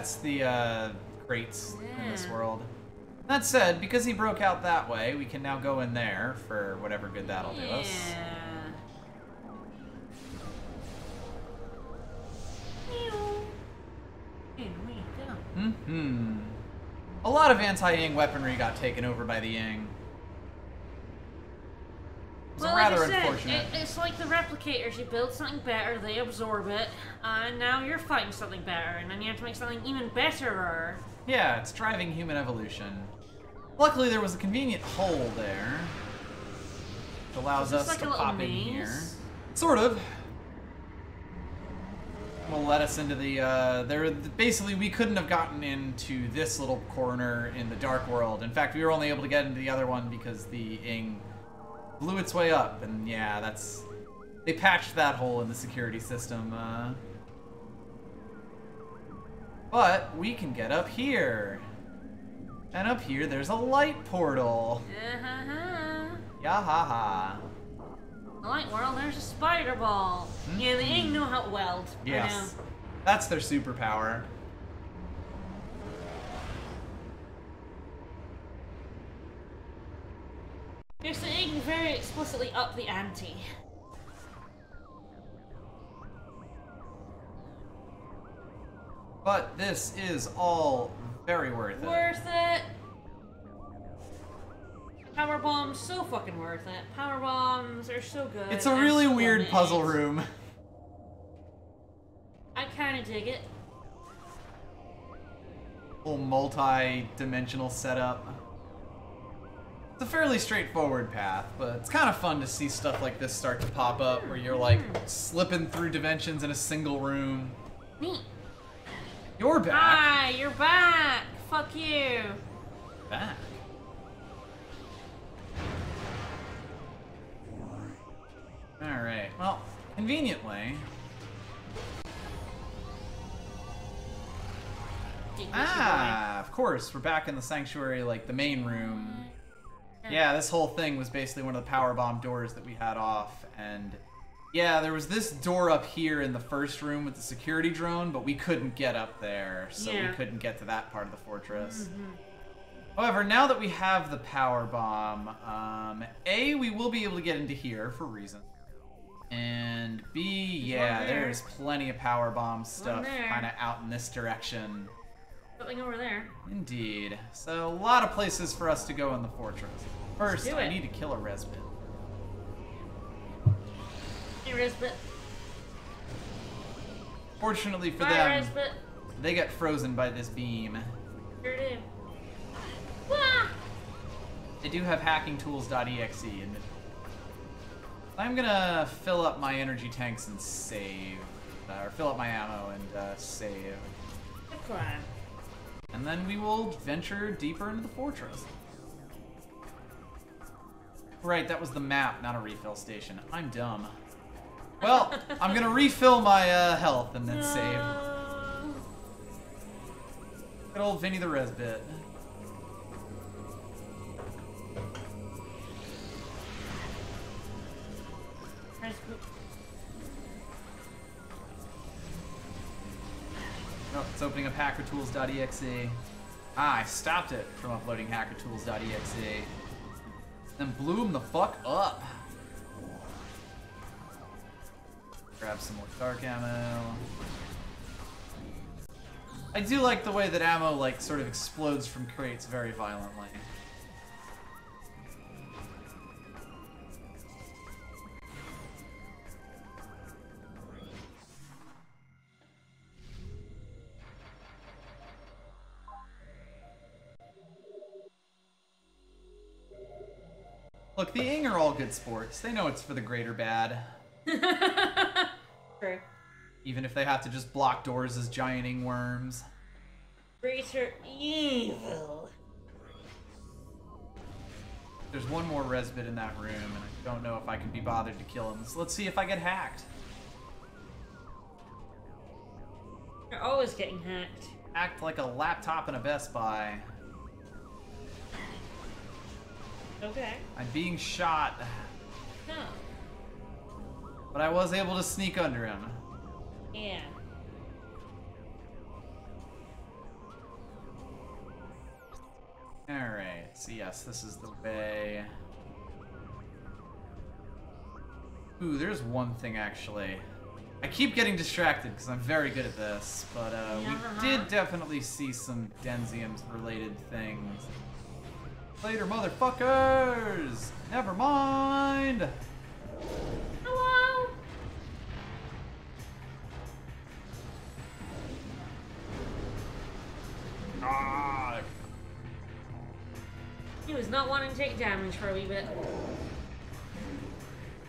That's the uh, crates in this world. That said, because he broke out that way, we can now go in there for whatever good that'll do us. Yeah. Meow. In we go. Hmm. A lot of anti-Ing weaponry got taken over by the Ing. It's rather like said, unfortunate. it, it's like the replicators. You build something better, they absorb it, and now you're fighting something better, and then you have to make something even betterer. Yeah, it's driving human evolution. Luckily, there was a convenient hole there. Which allows us like to pop in maze? here. Sort of. Will let us into the. Uh, there, basically, we couldn't have gotten into this little corner in the dark world. In fact, we were only able to get into the other one because the Ing blew its way up, and yeah, that's. They patched that hole in the security system. Uh, but we can get up here. And up here, there's a light portal. Uh-huh. Yahaha. The light world, there's a spider ball. Yeah, the Ing know how to weld. Yes. That's their superpower. Yes, the Ing very explicitly up the ante. But this is all very worth it. Worth it. Power bombs, so fucking worth it. Power bombs are so good. It's a and really so weird puzzle room. I kind of dig it. Whole multi-dimensional setup. It's a fairly straightforward path, but it's kind of fun to see stuff like this start to pop up where you're like slipping through dimensions in a single room. Neat. You're back. Hi, you're back. Fuck you. Back. Alright, well, conveniently, Ah, of course, we're back in the sanctuary, like the main room. Yeah, this whole thing was basically one of the power bomb doors that we had off, and yeah, there was this door up here in the first room with the security drone, but we couldn't get up there, so Yeah. we couldn't get to that part of the fortress. However, now that we have the power bomb, um, A, we will be able to get into here for reason. And B, yeah, there. there's plenty of power bomb stuff kind of out in this direction. Something over there. Indeed. So, a lot of places for us to go in the fortress. First, I need to kill a Rezbit. Hey, Rezbit. Fortunately for Bye, them, Rezbit. they get frozen by this beam. Sure do. Wah! They do have hackingtools.exe. And I'm gonna fill up my energy tanks and save. Uh, or fill up my ammo and uh, save. Good crime. And then we will venture deeper into the fortress. Right, that was the map, not a refill station. I'm dumb. Well, I'm gonna refill my uh, health and then save. Uh, Good old Vinny the Rezbit. Opening up hackertools.exe. Ah, I stopped it from uploading hackertools.exe. Then blew him the fuck up. Grab some more dark ammo. I do like the way that ammo like sort of explodes from crates very violently. Look, the Ing are all good sports. They know it's for the greater bad. True. Even if they have to just block doors as giant ing worms. Greater evil. There's one more Rezbit in that room, and I don't know if I can be bothered to kill him. So let's see if I get hacked. You're always getting hacked. Act like a laptop in a Best Buy. Okay. I'm being shot, No. but I was able to sneak under him. Yeah. Alright, so yes, this is the way. Ooh, there's one thing actually. I keep getting distracted because I'm very good at this, but uh, we did definitely see some Denzium related things. Later, motherfuckers! Never mind! Hello. Ah, He was not wanting to take damage for a wee bit.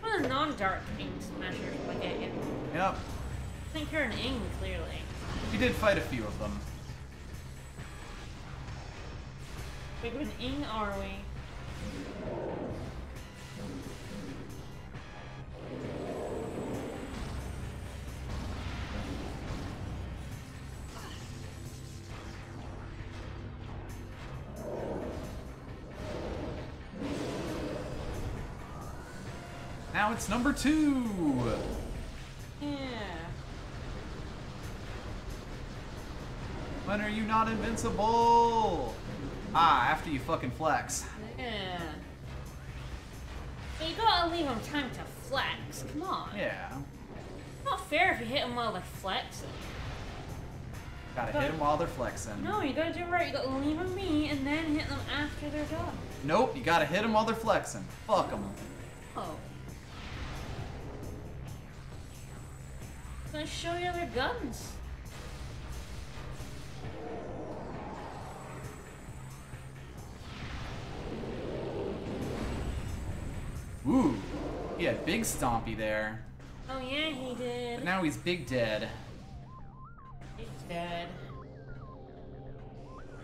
One of the non-dark ing smashers will get you. yep, I think you're an ing, clearly. He did fight a few of them. Big of an ing are we? Now it's number two! Yeah. When are you not invincible? Ah, after you fucking flex. Yeah. But you gotta leave him time to flex. Come on. Yeah. Not fair if you hit him while they're flexing. Gotta hit them while they're flexing. No, you gotta do it right. You gotta leave them be and then hit them after they're done. Nope, you gotta hit them while they're flexing. Fuck them. Oh. Gonna show you their guns. Ooh, he had big stompy there. Oh yeah, he did. But now he's big dead. He's dead.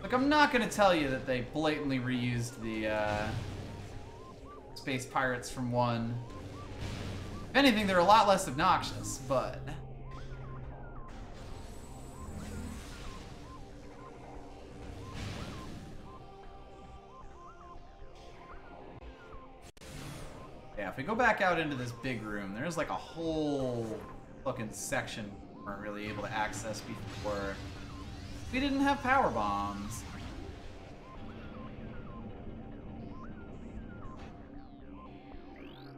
Look, I'm not gonna tell you that they blatantly reused the uh, space pirates from one. If anything, they're a lot less obnoxious, but If we go back out into this big room, there's like a whole fucking section we weren't really able to access before. We didn't have power bombs.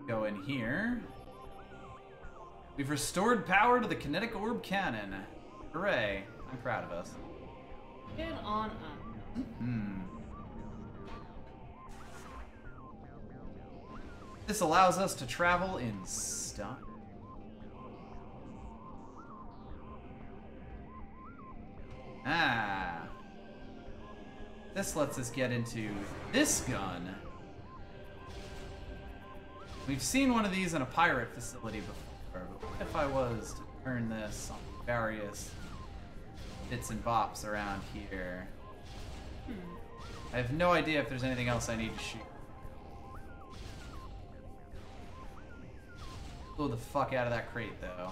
Go in here. We've restored power to the kinetic orb cannon. Hooray. I'm proud of us. Good on us. Hmm. This allows us to travel in stop. Ah. This lets us get into this gun. We've seen one of these in a pirate facility before, but what if I was to turn this on various bits and bops around here? I have no idea if there's anything else I need to shoot. Blow the fuck out of that crate, though.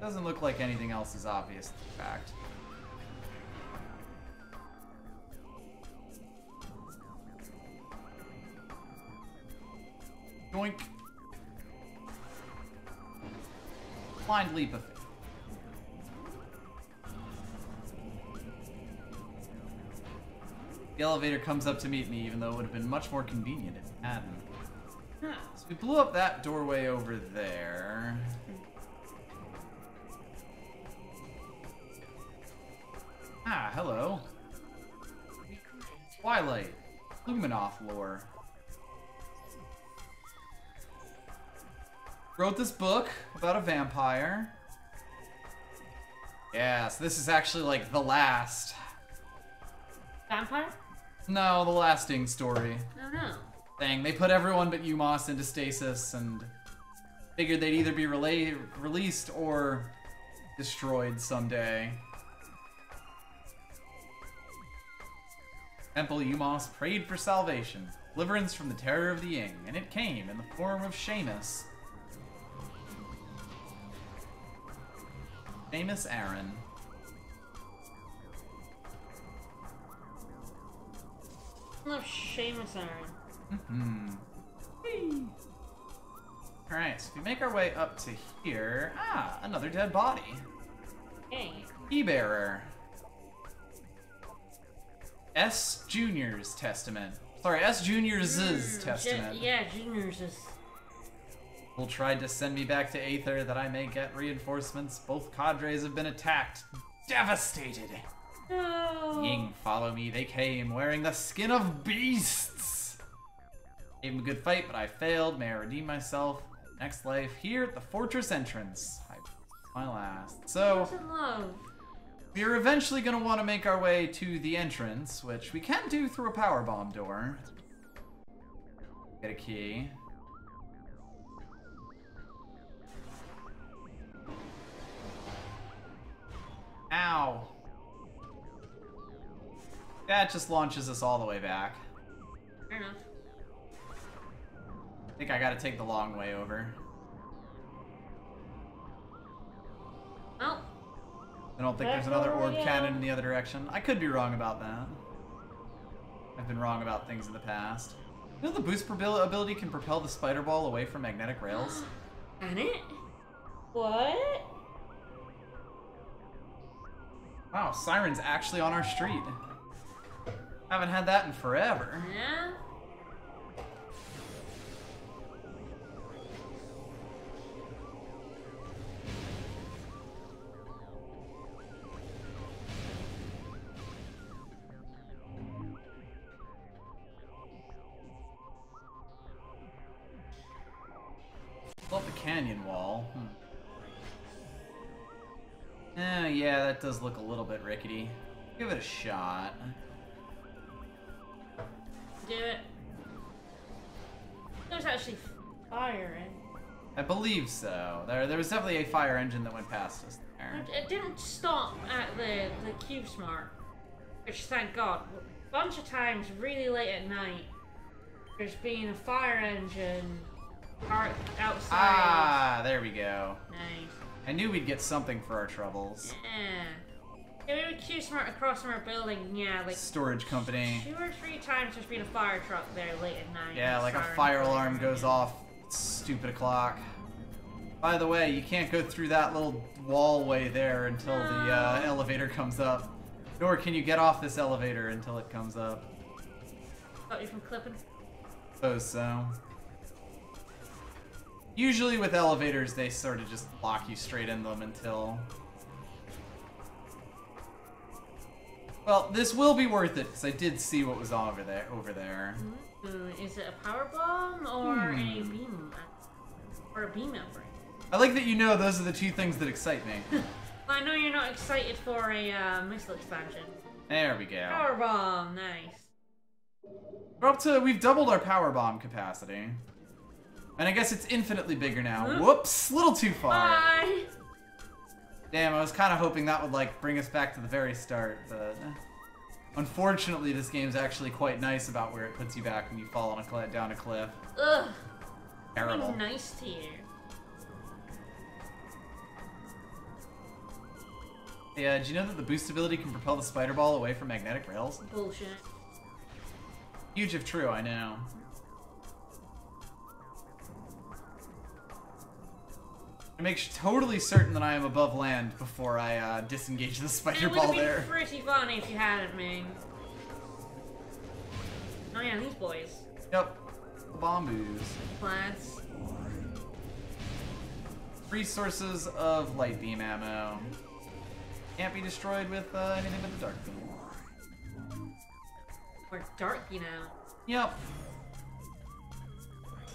Doesn't look like anything else is obvious, in fact. Doink. Blind leap of faith. The elevator comes up to meet me, even though it would have been much more convenient if it hadn't. Huh. So we blew up that doorway over there. Ah, hello. Twilight. Luminoth lore. Wrote this book about a vampire. Yeah, so this is actually like the last. Vampire? No, the lasting story. No, no. thing. They put everyone but U-Mos into stasis and figured they'd either be rela- released or destroyed someday. Temple U-Mos prayed for salvation, deliverance from the terror of the Ing, and it came in the form of Seamus. Samus Aran. Love Samus Aran. Hmm. Alright, so if we make our way up to here. Ah, another dead body. Hey. E-bearer. S. Junior's Testament. Sorry, S. Junior's Mm, Testament. Ju- yeah, Junior's. Will tried to send me back to Aether that I may get reinforcements. Both cadres have been attacked. Devastated. No. Ing, follow me. They came wearing the skin of beasts. Gave him a good fight, but I failed. May I redeem myself? Next life here at the fortress entrance. I my last. So What's in love? we are eventually going to want to make our way to the entrance, which we can do through a power bomb door. Get a key. Ow. That just launches us all the way back. Fair enough. I think I gotta take the long way over. Well, I don't think there's another orb we cannon in the other direction. I could be wrong about that. I've been wrong about things in the past. You know the boost ability can propel the spider ball away from magnetic rails? can it? What? Wow, Siren's actually on our street. Haven't had that in forever. Yeah. Canyon wall. Hmm. Eh, yeah, that does look a little bit rickety. Give it a shot. Do it. There's actually fire in. I believe so. There, there was definitely a fire engine that went past us there. It, didn't stop at the the CubeSmart, which thank God. A bunch of times, really late at night, there's been a fire engine parked outside. Ah, there we go. Nice. I knew we'd get something for our troubles. Yeah. Yeah, we were smart across from our building. Yeah, like Storage company. two or three times there's been a fire truck there late at night. Yeah, like a fire alarm goes off. Stupid o'clock. By the way, you can't go through that little wallway there until the uh, elevator comes up. Nor can you get off this elevator until it comes up. Stop you from clipping. Suppose so. Usually with elevators, they sort of just lock you straight in them until. Well, this will be worth it because I did see what was over there. Over there. Ooh, is it a power bomb or a Hmm. beam? Or a beam outbreak? I like that you know those are the two things that excite me. Well, I know you're not excited for a uh, missile expansion. There we go. Power bomb, nice. We're up to we've doubled our power bomb capacity. And I guess it's infinitely bigger now. Whoops, little too far. Bye. Damn, I was kind of hoping that would like bring us back to the very start, but eh. unfortunately, this game's actually quite nice about where it puts you back when you fall on a down a cliff. Ugh. Terrible. Nice to you. Yeah, did you know that the boost ability can propel the spider ball away from magnetic rails? Bullshit. Huge if true, I know. I make totally certain that I am above land before I uh, disengage the spider It would ball have been there. pretty funny if you hadn't, man. Oh yeah, these boys. Yep. The bomboos. Plaids. Three sources of light beam ammo. Can't be destroyed with uh, anything but the dark beam. We're darky now. Yep.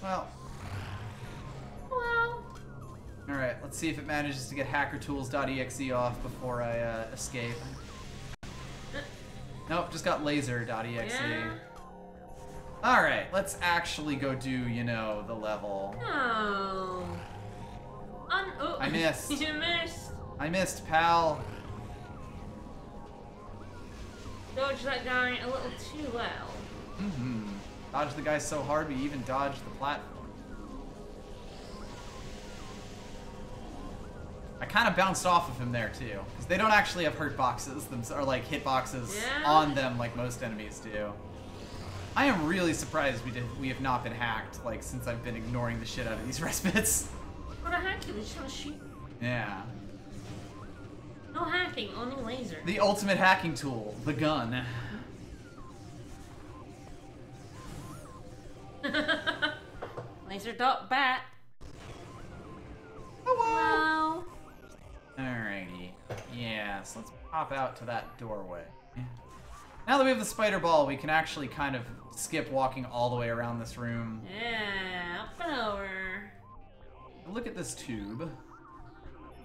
Well, Well, alright, let's see if it manages to get hackertools.exe off before I uh, escape. Nope, just got laser.exe. yeah. Alright, let's actually go do, you know, the level. No. Un- oh. I missed. you missed. I missed, pal. Dodge that guy a little too well. Mm-hmm. Dodged the guy so hard we even dodged the platform. I kind of bounced off of him there too, because they don't actually have hurt boxes, or like hit boxes Yeah? on them like most enemies do. I am really surprised we did we have not been hacked like since I've been ignoring the shit out of these respites. What a hack you? They just want to shoot. yeah. No hacking, only laser. The ultimate hacking tool, the gun. laser dot bat. Oh, Hello. Let's pop out to that doorway. Now that we have the spider ball, we can actually kind of skip walking all the way around this room. Yeah, up and over. Look at this tube.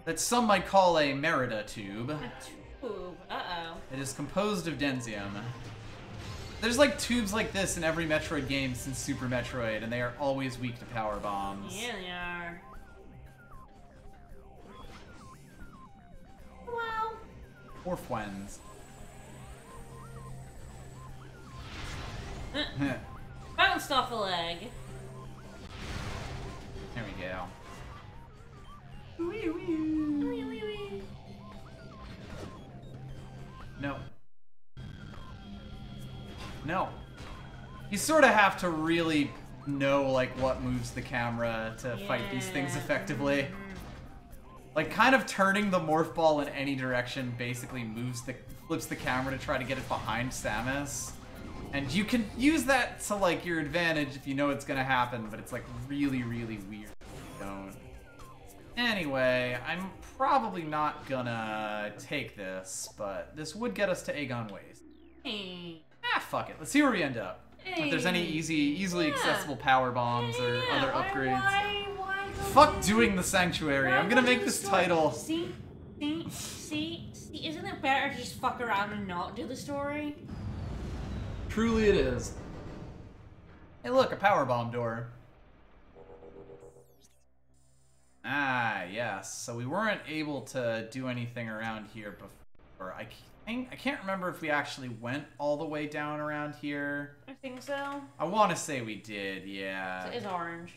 That some might call a Merida tube. A tube. Uh-oh. It is composed of Denzium. There's like tubes like this in every Metroid game since Super Metroid, and they are always weak to power bombs. Yeah, they are. Or Fwens. uh, bounced off a leg. There we go. Wee, wee, wee. No. No. You sort of have to really know like what moves the camera to fight these things Yeah. effectively. Like kind of turning the morph ball in any direction basically moves the flips the camera to try to get it behind Samus. And you can use that to like your advantage if you know it's gonna happen, but it's like really, really weird. if you Don't. Anyway, I'm probably not gonna take this, but this would get us to Agon Waste. Hey. Ah, fuck it. Let's see where we end up. If there's any easy, easily Yeah. accessible power bombs or Yeah, other upgrades. Why, why Fuck doing the sanctuary. I'm gonna make this title. See, see, see, see. Isn't it better to just fuck around and not do the story? Truly it is. Hey, look, a power bomb door. Ah, yes. So we weren't able to do anything around here before. I can't, I can't remember if we actually went all the way down around here. I think so. I want to say we did, yeah. It is orange.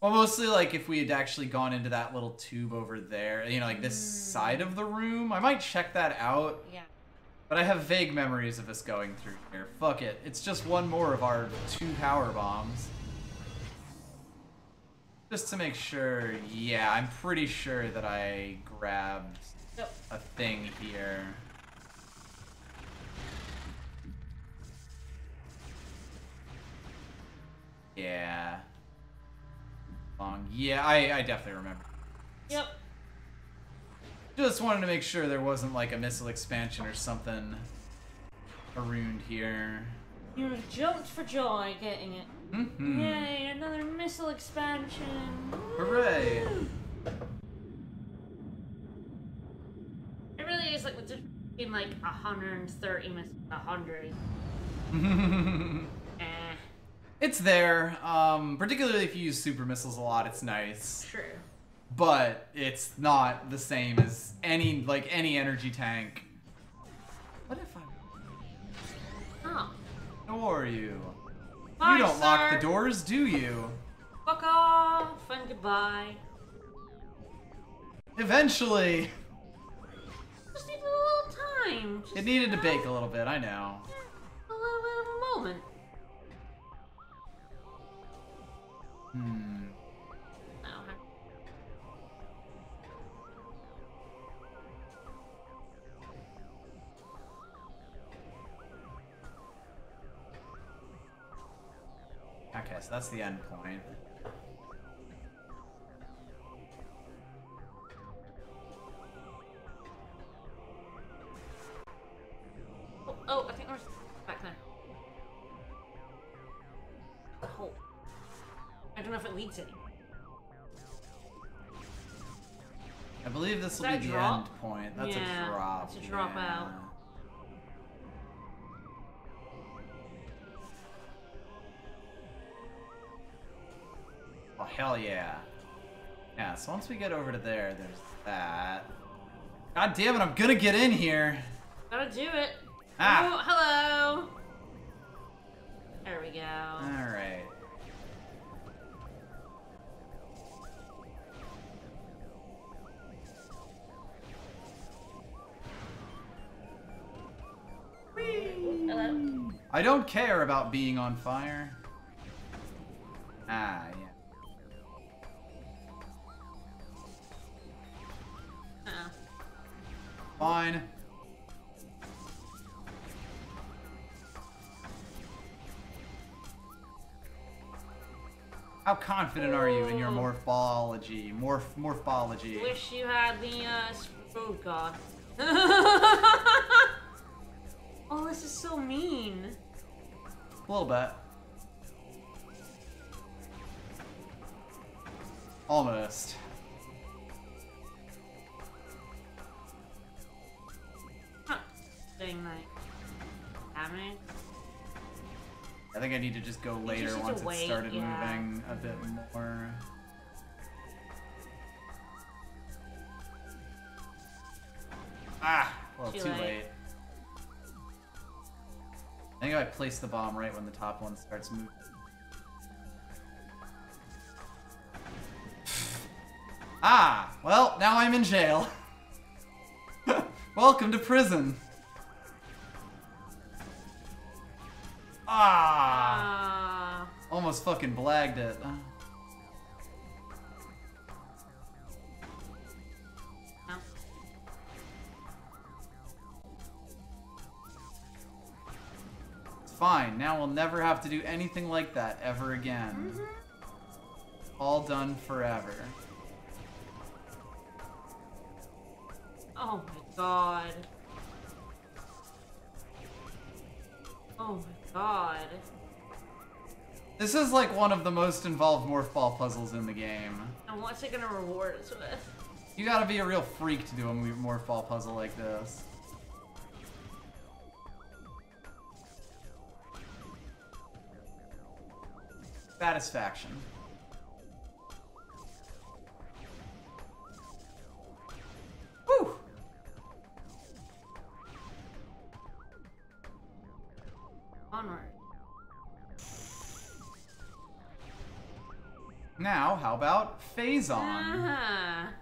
Well, mostly like if we had actually gone into that little tube over there, you know, like this mm. side of the room. I might check that out, Yeah. but I have vague memories of us going through here. Fuck it. It's just one more of our two power bombs. Just to make sure, yeah, I'm pretty sure that I grabbed Yep. a thing here. Yeah. Long. Yeah, I, I definitely remember. Yep. Just wanted to make sure there wasn't like a missile expansion or something around here. You jumped for joy getting it. Mm-hmm. Yay, another missile expansion. Hooray. It really is like the difference between like 130 missiles, 100. It's there. Um, particularly if you use super missiles a lot, it's nice. true. but it's not the same as any like any energy tank. What if I? Oh. Who are you? Bye, you don't lock the doors, do you? Fuck off and goodbye. Eventually, Just need a little time. Just, it needed to bake a little bit. I know. A little bit of a moment. Hmm. Okay, so that's the end point. Oh, oh, I think there's don't know if it leads any. I believe this will be the drop? end point. That's Yeah, a drop. it's a drop yeah. out. Oh hell yeah. Yeah, so once we get over to there, there's that. God damn it, I'm gonna get in here. Gotta do it. Ah. Oh, hello. There we go. Alright. Hello. I don't care about being on fire. Ah, yeah. Fine. How confident are you in your Ooh. morphology? Morph morphology. Wish you had the, uh, sp- oh god. oh, this is so mean. A little bit. Almost. Huh. Thing like, damage. I think I need to just go just later to once it started yeah. moving a bit more. Ah, well, Too too, late. late. I think I placed the bomb right when the top one starts moving. ah, well, now I'm in jail. Welcome to prison. Ah. Ah. Almost fucking blagged it. Fine. Now we'll never have to do anything like that ever again. Mhm. All done forever. Oh my god. Oh my god. This is like one of the most involved morph ball puzzles in the game. And what's it gonna reward us with? You gotta be a real freak to do a morph ball puzzle like this. Satisfaction. Woo! Onward. Now, how about Phase Phazon? Ah.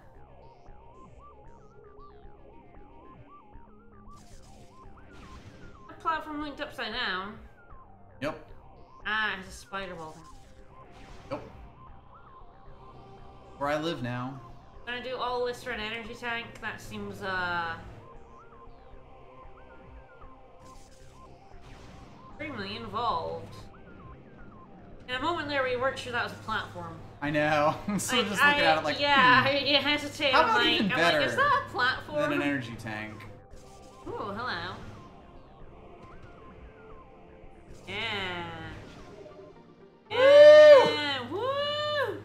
A platform linked upside down. Yep. Ah, it has a spider wall. Yep. Where I live now. I'm Gonna do all this for an energy tank? That seems, uh... Extremely involved. In a moment there, we weren't sure that was a platform. I know. I'm Like, just looking I- at it like, yeah, hmm, I, I hesitate. How I'm about like, even I'm like, is better that a platform? than an energy tank. Ooh, hello. Yeah. Yeah. Woo!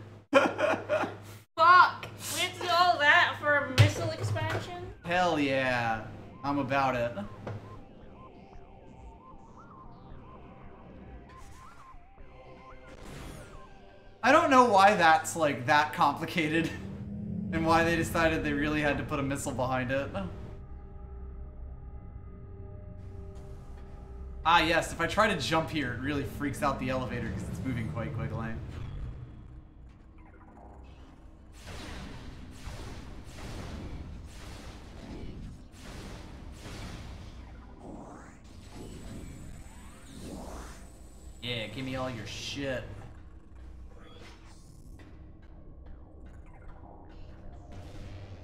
Fuck! We had to do all that for a missile expansion? Hell yeah. I'm about it. I don't know why that's like that complicated. and why they decided they really had to put a missile behind it. Ah, yes, if I try to jump here, it really freaks out the elevator because it's moving quite quickly. Shit.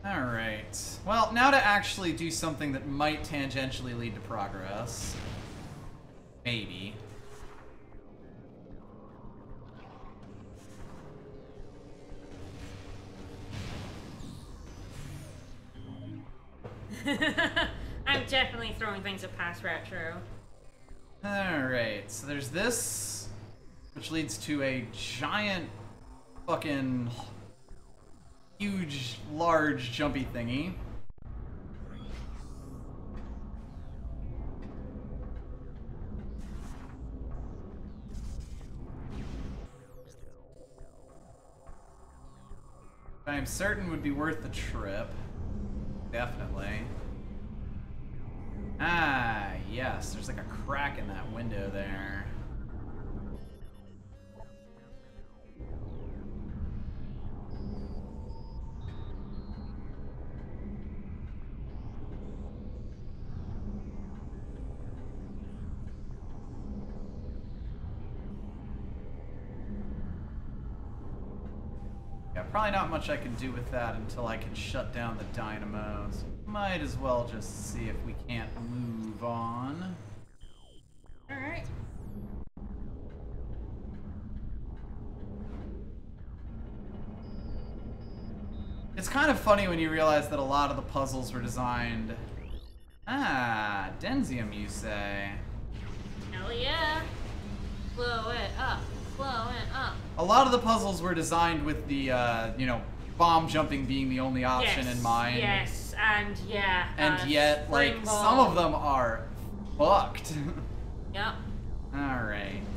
Alright. Well, now to actually do something that might tangentially lead to progress. Maybe. I'm definitely throwing things at past retro. Alright, so there's this, which leads to a giant fucking huge, large, jumpy thingy. I am certain would be worth the trip. Definitely. Ah, yes, there's like a crack in that window there. Probably not much I can do with that until I can shut down the dynamos. Might as well just see if we can't move on. Alright. It's kind of funny when you realize that a lot of the puzzles were designed... Ah, Denzium, you say? Hell yeah. Blow it up. Blow it up. A lot of the puzzles were designed with the, uh, you know, bomb jumping being the only option yes, in mind. Yes, and yeah. And uh, yet, like, spring some of them are fucked. Yep. Alright. Not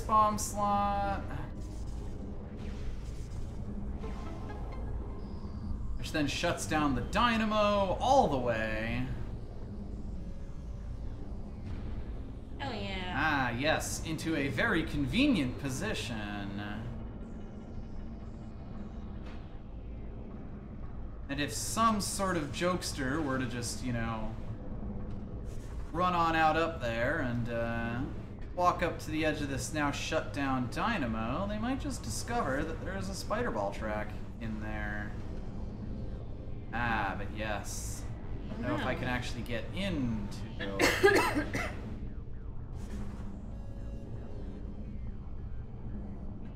bomb slot. Which then shuts down the dynamo all the way. Oh yeah. Ah, yes, into a very convenient position. And if some sort of jokester were to just, you know, run on out up there and uh, walk up to the edge of this now shut down dynamo, they might just discover that there is a spider ball track in there. Ah, but yes. I don't know if I can actually get into.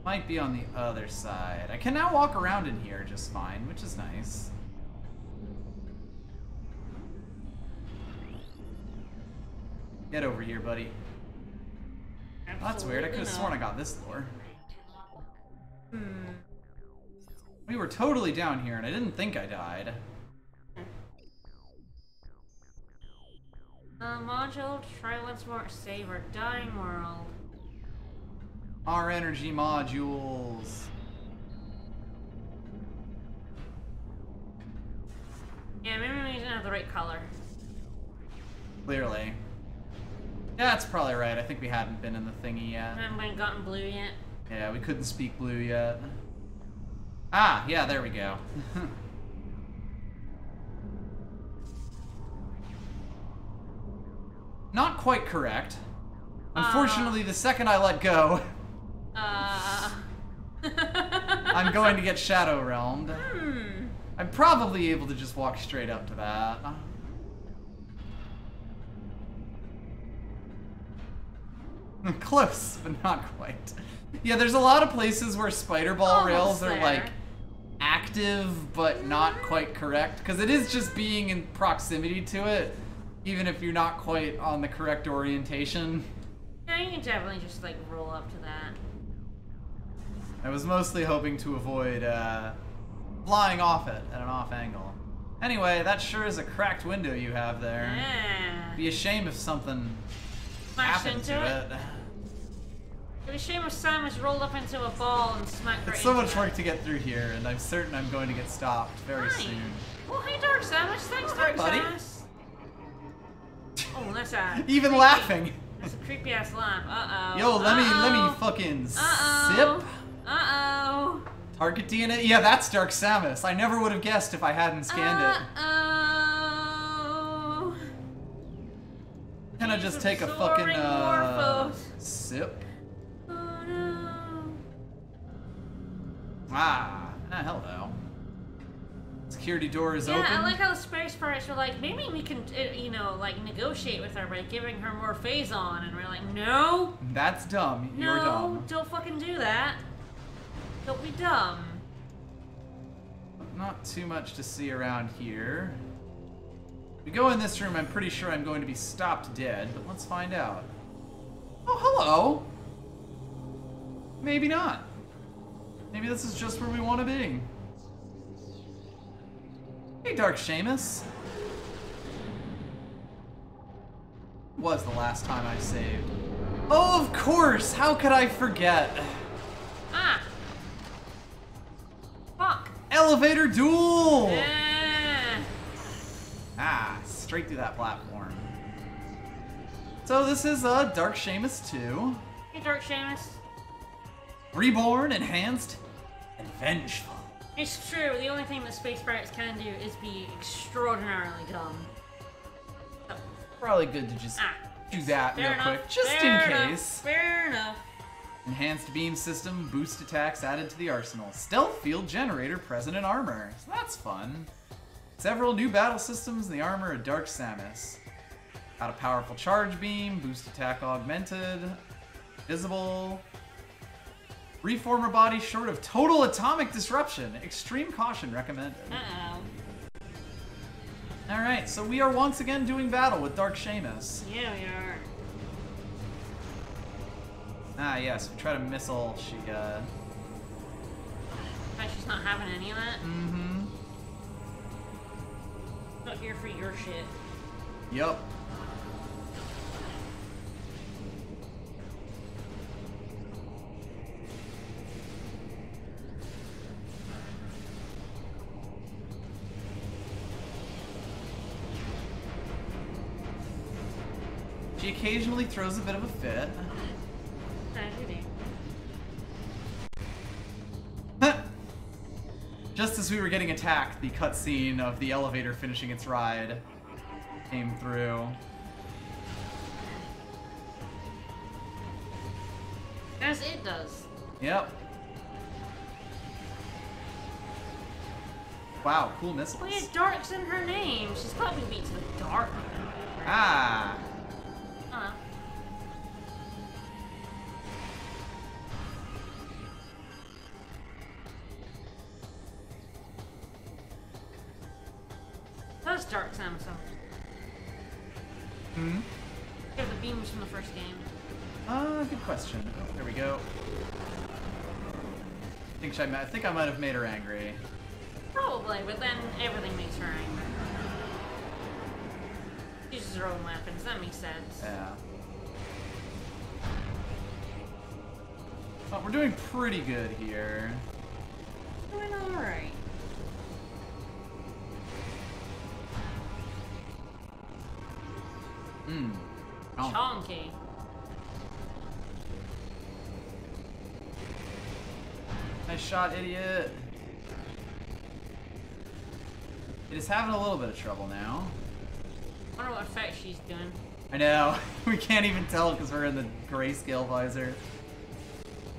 Might be on the other side. I can now walk around in here just fine, which is nice. Get over here, buddy. Oh, that's weird. I could have sworn I got this lore. Hmm. We were totally down here, and I didn't think I died. Uh, module, try once more, save our dying world. Our energy modules. Yeah, maybe we didn't have the right color. Clearly. Yeah, that's probably right. I think we hadn't been in the thingy yet. I haven't gotten blue yet. Yeah, we couldn't speak blue yet. Ah, yeah, there we go. Not quite correct. Unfortunately, the second I let go, Uh. I'm going to get Shadow Realmed. Hmm. I'm probably able to just walk straight up to that. Close, but not quite. Yeah, there's a lot of places where spider ball Almost rails are there. like active but not quite correct because it is just being in proximity to it, even if you're not quite on the correct orientation. Yeah, you can definitely just like roll up to that. I was mostly hoping to avoid uh, flying off it at an off angle. Anyway, that sure is a cracked window you have there. Yeah. Be a shame if something Smashed happened into to it. it. It'd be a shame if Sam was rolled up into a ball and smacked It's so much work to get through here, and I'm certain I'm going to get stopped very Hi. soon. Oh, hey, Dark Samus. Thanks, Oh, Dark buddy. Samus. Oh, that's a Even creepy- laughing. That's a creepy ass laugh. Uh oh. Yo, let me let me Uh fucking oh. sip. Uh oh. Target DNA. Yeah, that's Dark Samus. I never would have guessed if I hadn't scanned it. Uh-oh. Can I just take a fucking uh, Morphos. sip? Ah, hello. Security door is Yeah, open. I like how the space pirates were like, maybe we can, uh, you know, like negotiate with her by giving her more phazon, and we're like, no, That's dumb. You're no, dumb. don't fucking do that. Don't be dumb. Not too much to see around here. If We go in this room, I'm pretty sure I'm going to be stopped dead, but let's find out. Oh, hello! Maybe not. Maybe this is just where we want to be. Hey, Dark Samus. Was the last time I saved. Oh, of course! How could I forget? Ah. Fuck. Elevator duel! Eh. Ah, straight through that platform. So this is uh, Dark Samus 2. Hey, Dark Samus. Reborn, enhanced, and vengeful. It's true. The only thing that space pirates can do is be extraordinarily dumb. So, Probably good to just ah. do that real enough. quick, just in enough, case. Fair enough. Enhanced beam system, boost attacks added to the arsenal. Stealth field generator present in armor. So that's fun. Several new battle systems in the armor of Dark Samus. Got a powerful charge beam, boost attack augmented, visible. Reformer body short of total atomic disruption. Extreme caution recommended. Uh oh. Alright, so we are once again doing battle with Dark Samus. Yeah, we are. Ah, yes, we try to missile. She, uh. Bet she's not having any of that. Mm hmm. Not here for your shit. Yup. She occasionally throws a bit of a fit. Just as we were getting attacked, the cutscene of the elevator finishing its ride came through. As it does. Yep. Wow, cool missiles. Well, yeah, Dark's in her name. She's probably weak to the dark. Ah, hmm. Yeah, the beams from the first game. Uh, good question. Oh, there we go. I think, I, I think I might have made her angry. Probably, but then everything makes her angry. She uses her own weapons. That makes sense. Yeah. We're doing pretty good here. Doing alright. Hmm. Oh. Chonky. Nice shot, idiot. It is having a little bit of trouble now. I wonder what effect she's doing. I know. we can't even tell because we're in the grayscale visor.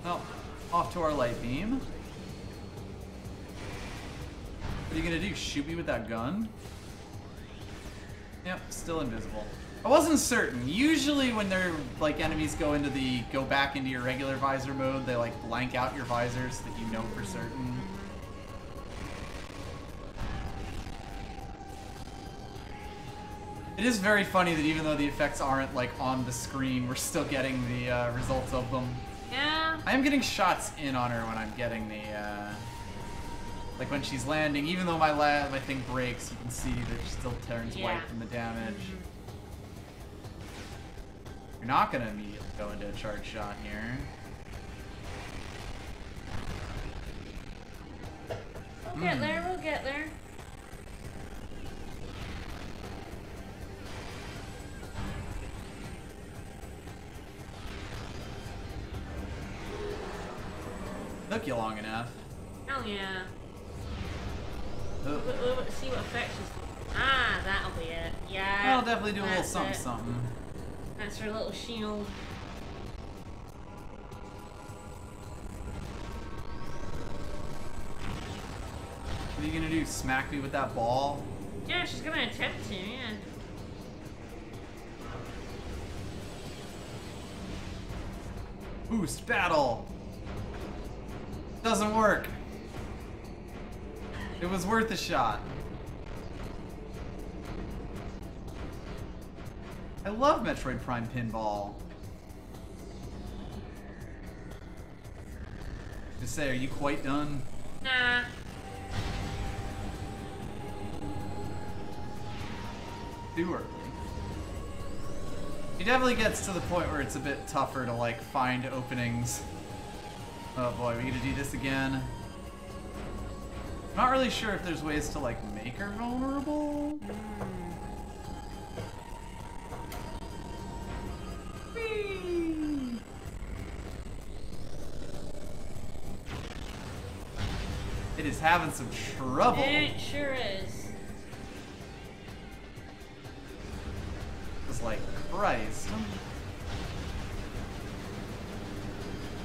Well, off to our light beam. What are you gonna do? Shoot me with that gun? Yep, still invisible. I wasn't certain. Usually when they're like enemies go into the go back into your regular visor mode, they like blank out your visors so that you know for certain. It is very funny that even though the effects aren't like on the screen, we're still getting the uh, results of them. Yeah. I am getting shots in on her when I'm getting the, uh, like when she's landing. Even though my la my thing breaks, you can see that she still turns Yeah. white from the damage. You're not gonna immediately go into a charge shot here. We'll get Hmm. there. We'll get there. Took you long enough. Hell yeah. We'll, we'll see what effect she's. Ah, that'll be it. Yeah. I'll definitely do a little something, it. something. That's her little shield. What are you gonna do? Smack me with that ball? Yeah, she's gonna attempt to. Yeah. Boost battle. Doesn't work. It was worth a shot. I love Metroid Prime Pinball. Just say, are you quite done? Nah. Too early. He definitely gets to the point where it's a bit tougher to like find openings. Oh boy, we gonna do this again. I'm not really sure if there's ways to like make her vulnerable. Whee! It is having some trouble. It sure is. It's like Christ.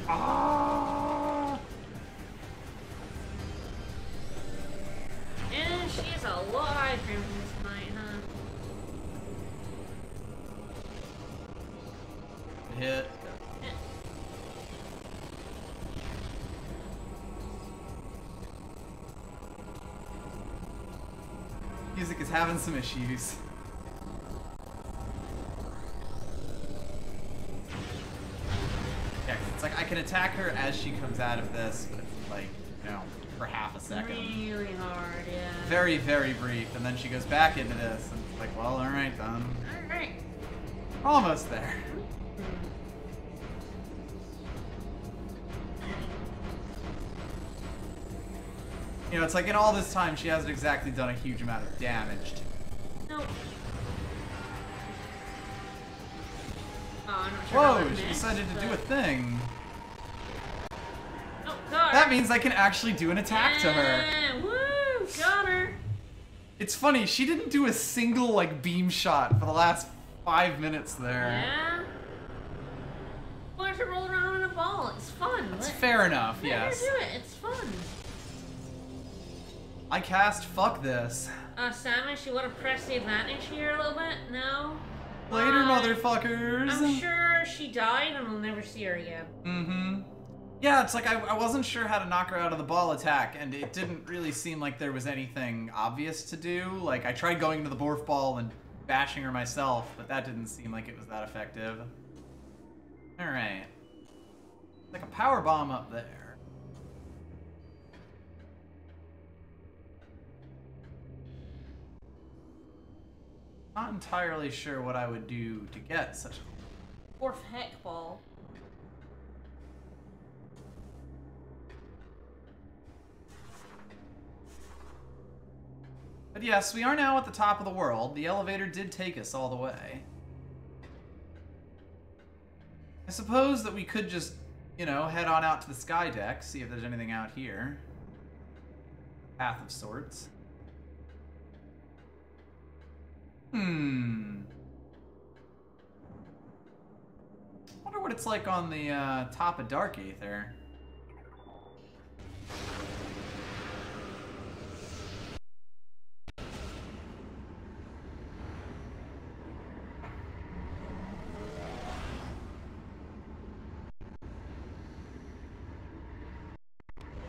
Ah! And she is is having some issues. Yeah, it's like I can attack her as she comes out of this, but like, you know, for half a second. Really hard, yeah. Very, very brief, and then she goes back into this, and it's like, well, alright then. Alright. Almost there. You know, it's like in all this time, she hasn't exactly done a huge amount of damage to Nope. Oh, sure Whoa, she mixed, decided to do a thing. Oh. That means I can actually do an attack to her. Yeah, Woo! Got her. It's funny, she didn't do a single, like, beam shot for the last five minutes there. Yeah. Why don't you roll around in a ball? It's fun. It's fair enough, yes. do it. I cast fuck this. Uh, Samus, you want to press the advantage here a little bit? No? Later, Why? motherfuckers. I'm sure she died and we'll never see her again. Mm-hmm. Yeah, it's like I, I wasn't sure how to knock her out of the ball attack, and it didn't really seem like there was anything obvious to do. Like, I tried going to the Borf ball and bashing her myself, but that didn't seem like it was that effective. Alright. Like a power bomb up there. Not entirely sure what I would do to get such a Fourth heck ball. But yes, we are now at the top of the world. The elevator did take us all the way. I suppose that we could just, you know, head on out to the sky deck, see if there's anything out here. Path of sorts. Hmm. Wonder what it's like on the uh, top of Dark Aether.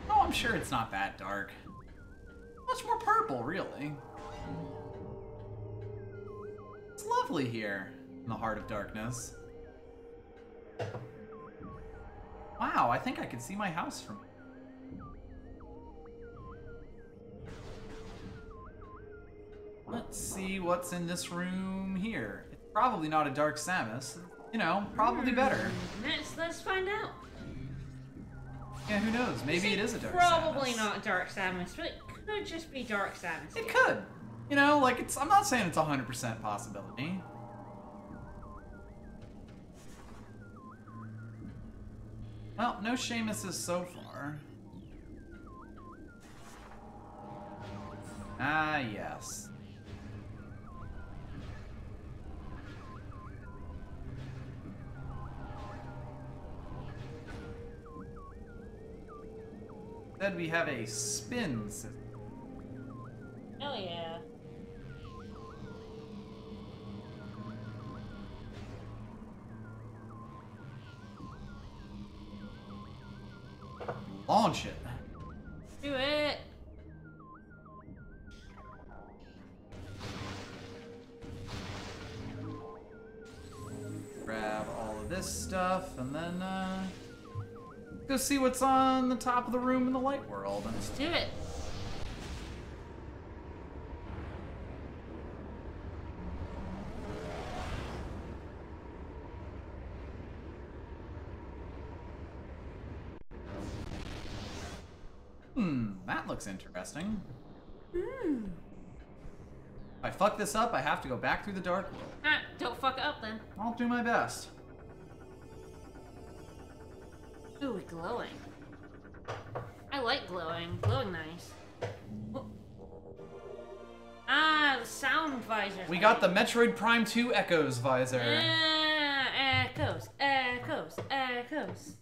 Oh, I'm sure it's not that dark. Much more purple, really. Lovely here in the heart of darkness. Wow, I think I can see my house from here. Let's see what's in this room here. It's probably not a Dark Samus. You know, probably hmm, better. Let's let's find out. Yeah, who knows? Maybe it is a Dark Probably Samus. not Dark Samus, but it could just be Dark Samus. It could. You know, like it's. I'm not saying it's a hundred percent possibility. Well, no Samuses so far. Ah, yes. Then we have a spin system. Oh yeah. Launch it. Do it. grab all of this stuff, and then uh, go see what's on the top of the room in the light world. Let's do it. Hmm, that looks interesting. Hmm. If I fuck this up, I have to go back through the dark world. Ah, don't fuck it up then. I'll do my best. Ooh, glowing. I like glowing. Glowing nice. Ah, the sound visor. We got the Metroid Prime 2 Echoes visor. Ah, echoes, echoes, echoes.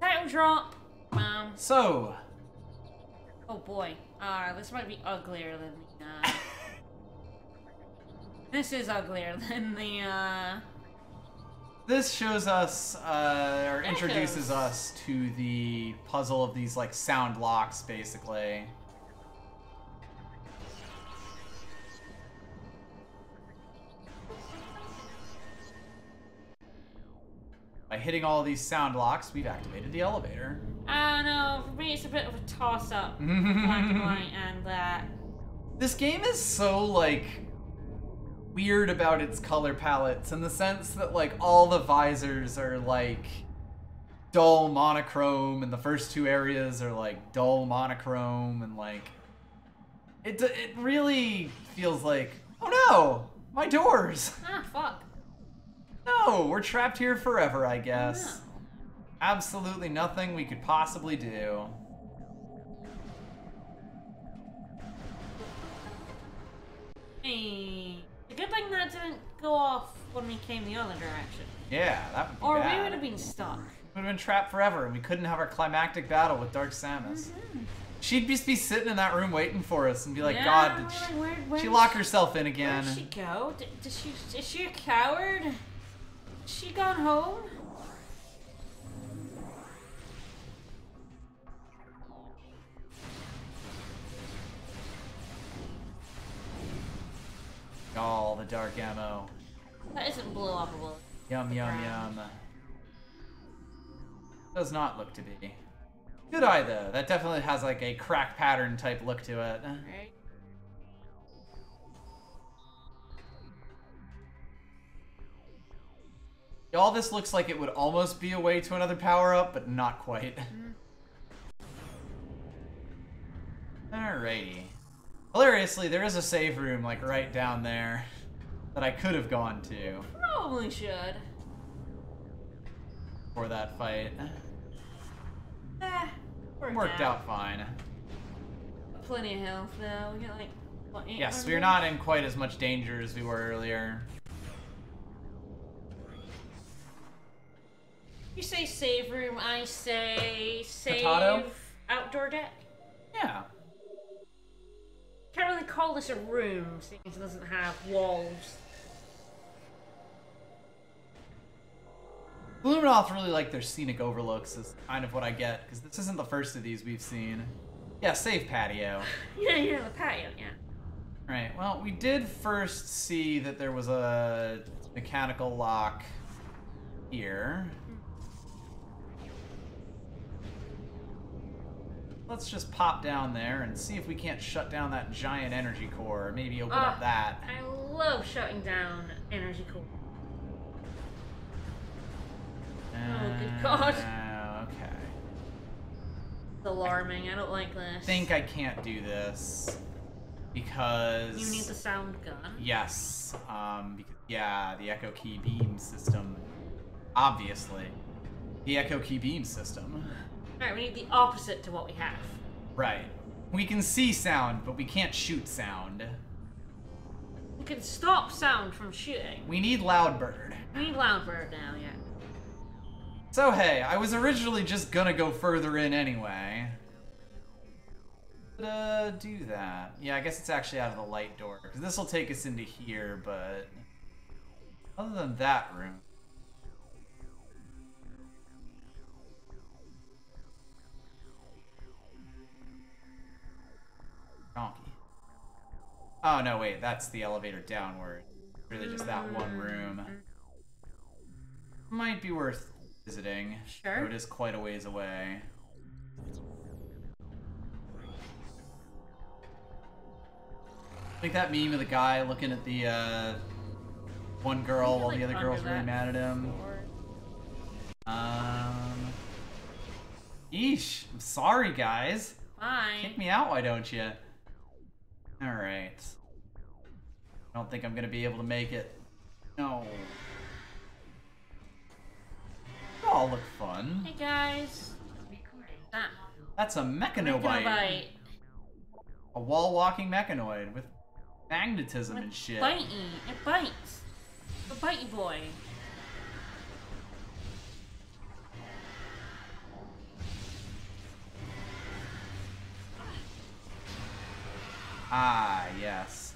Title drop. So, Oh boy. Uh, this might be uglier than the. Uh, this is uglier than the. Uh, this shows us, uh, or introduces us to the puzzle of these, like, sound locks, basically. Hitting all these sound locks, we've activated the elevator. I don't know. For me, it's a bit of a toss-up. black and white and that. This game is so like weird about its color palettes in the sense that like all the visors are like dull monochrome and the first two areas are like dull monochrome and like it it really feels like oh no my doors Ah, fuck. No we're trapped here forever I guess No. absolutely nothing we could possibly do Hey. A good thing that didn't go off when we came the other direction. yeah that would be Or bad. we would have been stuck. We would have been trapped forever, and we couldn't have our climactic battle with Dark Samus. Mm-hmm. She'd just be sitting in that room waiting for us and be like, Yeah, God, did she, where- where's- she lock herself in again? Where'd she go? Did, did she? Is she a coward? Has she gone home? All the dark ammo. That isn't blow uppable. Yum, yum, Ground. yum. Does not look to be. Good eye, though. That definitely has like a crack pattern type look to it. Right? All this looks like it would almost be a way to another power up, but not quite. Alrighty. Hilariously, there is a save room like right down there that I could have gone to Probably should. for that fight. Eh, worked, Worked out fine. Plenty of health though. We got like what? Yes, we're not in quite as much danger as we were earlier. You say save room. I say save Potato? outdoor deck. Yeah. Can't really call this a room since it doesn't have walls. Luminoth really like their scenic overlooks is kind of what I get, because this isn't the first of these we've seen. Yeah, save patio. Yeah, yeah, the patio, yeah. Right, well, we did first see that there was a mechanical lock here. Let's just pop down there and see if we can't shut down that giant energy core, or maybe open Ah, up that. I love shutting down energy core. Oh, good God. Uh, okay. It's alarming. I don't like this. I think I can't do this because You need the sound gun. Yes. Um. Because, yeah, the Echo Key Beam system. Obviously, the Echo Key Beam system. Alright, we need the opposite to what we have. Right. We can see sound, but we can't shoot sound. We can stop sound from shooting. We need Loudbird. We need Loudbird now, yeah. So hey, I was originally just gonna go further in anyway. But, uh, do that. Yeah, I guess it's actually out of the light door, because this will take us into here, but... Other than that room... Oh, no, wait, that's the elevator downward. Really just that one room. Might be worth visiting. Sure. Though it is quite a ways away. Like that meme of the guy looking at the uh, one girl while the other girl's really mad at him. Um. Eesh. I'm sorry, guys. Fine. Kick me out, why don't you? Alright. I don't think I'm gonna be able to make it. No. It'll all look fun. Hey guys. Ah, That's a mechanobite. Mechanobite. A wall walking mechanoid with magnetism and shit. Bitey. It bites. A bitey boy. Ah, yes.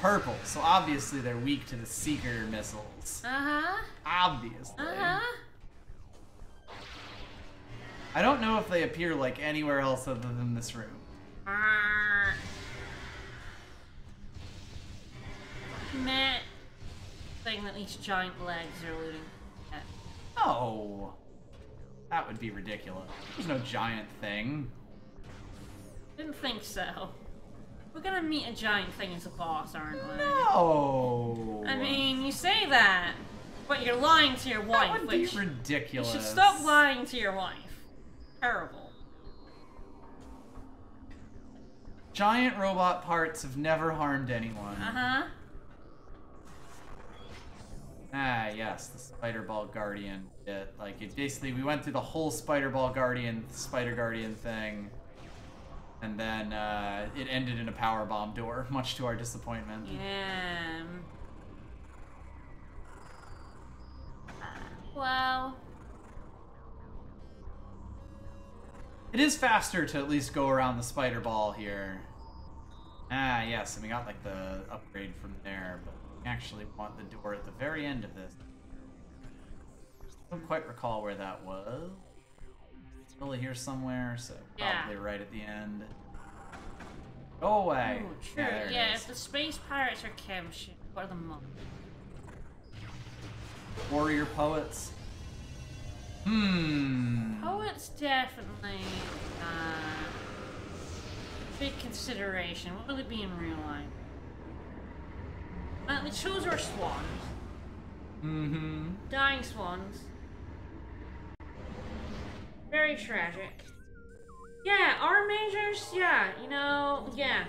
Purple, so obviously they're weak to the Seeker missiles. Uh-huh. Obviously. Uh-huh. I don't know if they appear like anywhere else other than this room. Arrgh. Meh. Thing that these giant legs are at. No. That would be ridiculous. There's no giant thing. Didn't think so. We're gonna meet a giant thing as a boss, aren't we? No. I mean, you say that, but you're lying to your wife. that would be which you should stop lying to your wife. Terrible. Giant robot parts have never harmed anyone. Uh-huh. Ah, yes, the Spider Ball Guardian bit. Like, it basically, we went through the whole Spider Ball Guardian, Spider Guardian thing, and then uh, it ended in a power bomb door, much to our disappointment. Yeah. Well, It is faster to at least go around the Spider Ball here. Ah, yes, and we got like the upgrade from there, but we actually want the door at the very end of this. I Don't quite recall where that was. Really here somewhere, so Yeah. probably right at the end. Go away. ooh, true. Yeah, Yeah, if the space pirates are chem shit, what are the monk? Warrior poets. Hmm. Poets definitely uh, big consideration. What would it be in real life? Uh, the chose are swans. Mm-hmm. Dying swans. Very tragic. Yeah, our majors, yeah, you know, yeah.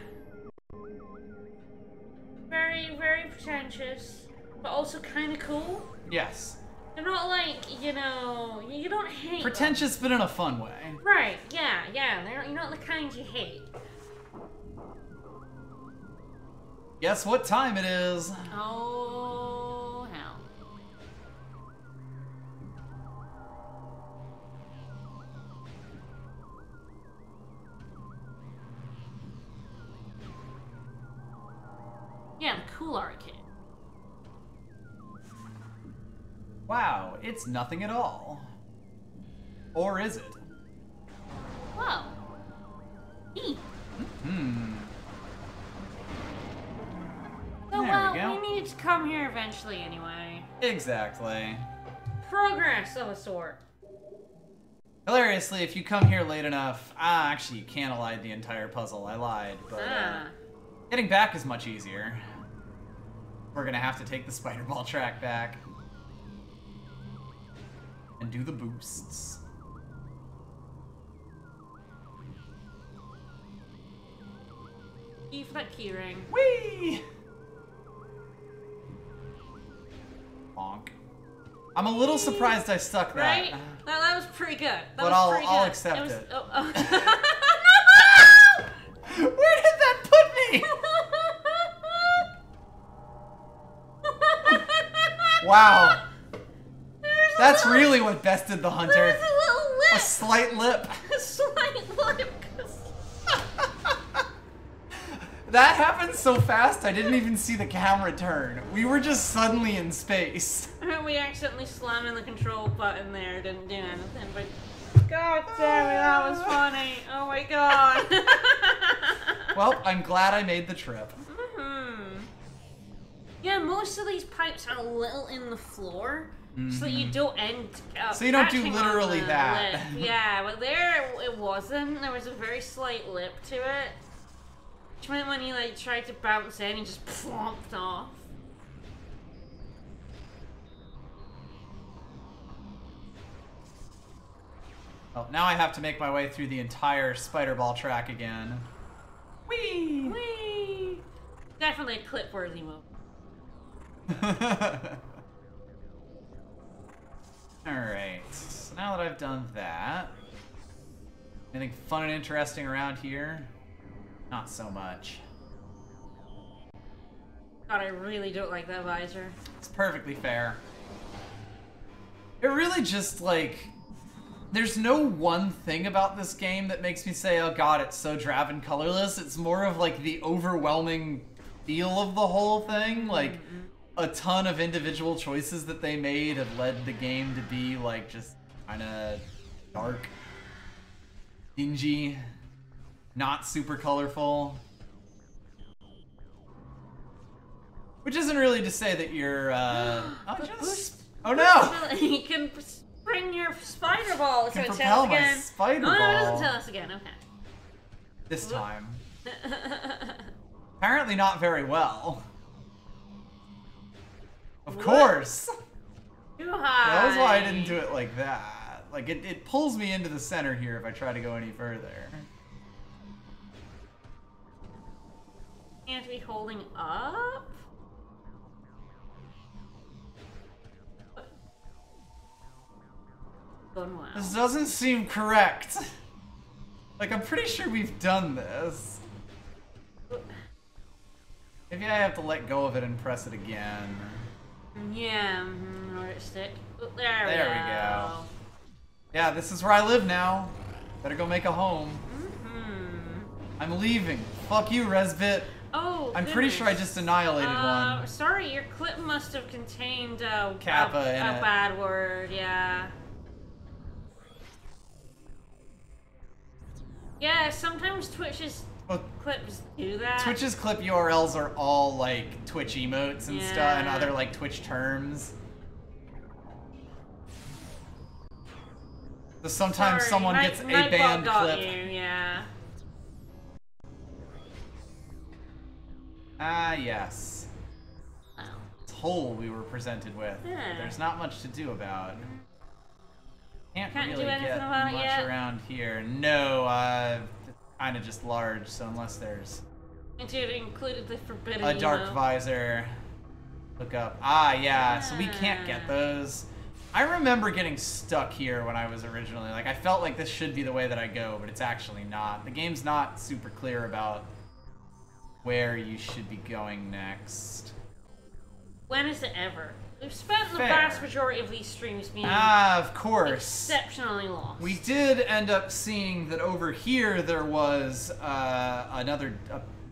Very, very pretentious, but also kind of cool. Yes. They're not like, you know, you don't hate. them. Pretentious, but in a fun way. Right, yeah, yeah. They're you're not the kind you hate. Guess what time it is? Oh, Wow, it's nothing at all. Or is it? Whoa. Hmm. So, There we well, go. we needed to come here eventually anyway. Exactly. Progress of a sort. Hilariously, if you come here late enough, ah, actually, you can't elide the entire puzzle. I lied, but uh, Ah. getting back is much easier. We're gonna have to take the spider ball track back and do the boosts. Key for that keyring. Whee! Bonk. I'm a little surprised I stuck that. Right? That, that was pretty good. That But was I'll- pretty I'll good. accept was, it. Oh, oh. Where did that put me? wow. That's really what bested the hunter. There's a little A slight lip. A slight lip. That happened so fast I didn't even see the camera turn. We were just suddenly in space. we accidentally slammed in the control button there. Didn't do anything, but. God damn it, that was funny. Oh my god. Well, I'm glad I made the trip. Yeah, most of these pipes are a little in the floor, so that you don't end up. Mm-hmm. So you don't do literally that. lip. Yeah, but there it- wasn't. There was a very slight lip to it, which meant when he like tried to bounce in, he just plopped off. Oh, now I have to make my way through the entire spider ball track again. Whee! Whee! Definitely a clip-worthy move. Alright, so now that I've done that, anything fun and interesting around here? Not so much. God, I really don't like that visor. It's perfectly fair. It really just like there's no one thing about this game that makes me say, "Oh God, it's so drab and colorless." It's more of like the overwhelming feel of the whole thing. Like mm-hmm. A ton of individual choices that they made have led the game to be like just kind of dark, dingy, not super colorful. Which isn't really to say that you're. Uh, oh, just- oh no! You can bring your spider ball. So Can it tells propel us again. spider oh, no, it doesn't tell us again. Okay. This time. Apparently not very well. Of course! Too high. That was why I didn't do it like that. Like, it, it pulls me into the center here if I try to go any further. To be holding up. Well. This doesn't seem correct. Like, I'm pretty sure we've done this. Maybe I have to let go of it and press it again. Yeah, mm, it stick. Oh, there, we There go. we go. Yeah, this is where I live now. Better go make a home. hmm I'm leaving. Fuck you, Rezbit. Oh, I'm pretty sure I just annihilated Uh, one. Sorry, your clip must have contained uh, Kappa a, a bad word. Yeah. Yeah, sometimes Twitch's Well, clips do that. Twitch's clip URLs are all like Twitch emotes and stuff and other like Twitch terms. So sometimes Sorry, someone Night- gets a banned clip. You, yeah. Ah, yes. Wow. This hole we were presented with. Yeah. There's not much to do about. Can't, Can't do really get much yet? around here. No, uh, kind of just large. So unless there's And it included the forbidden a dark emote. visor. Look up. Ah, yeah. So we can't get those. I remember getting stuck here when I was originally like I felt like this should be the way that I go, but it's actually not. The game's not super clear about where you should be going next. When is it ever? We've spent the Fair. vast majority of these streams being Ah, of course. exceptionally lost. We did end up seeing that over here there was uh, another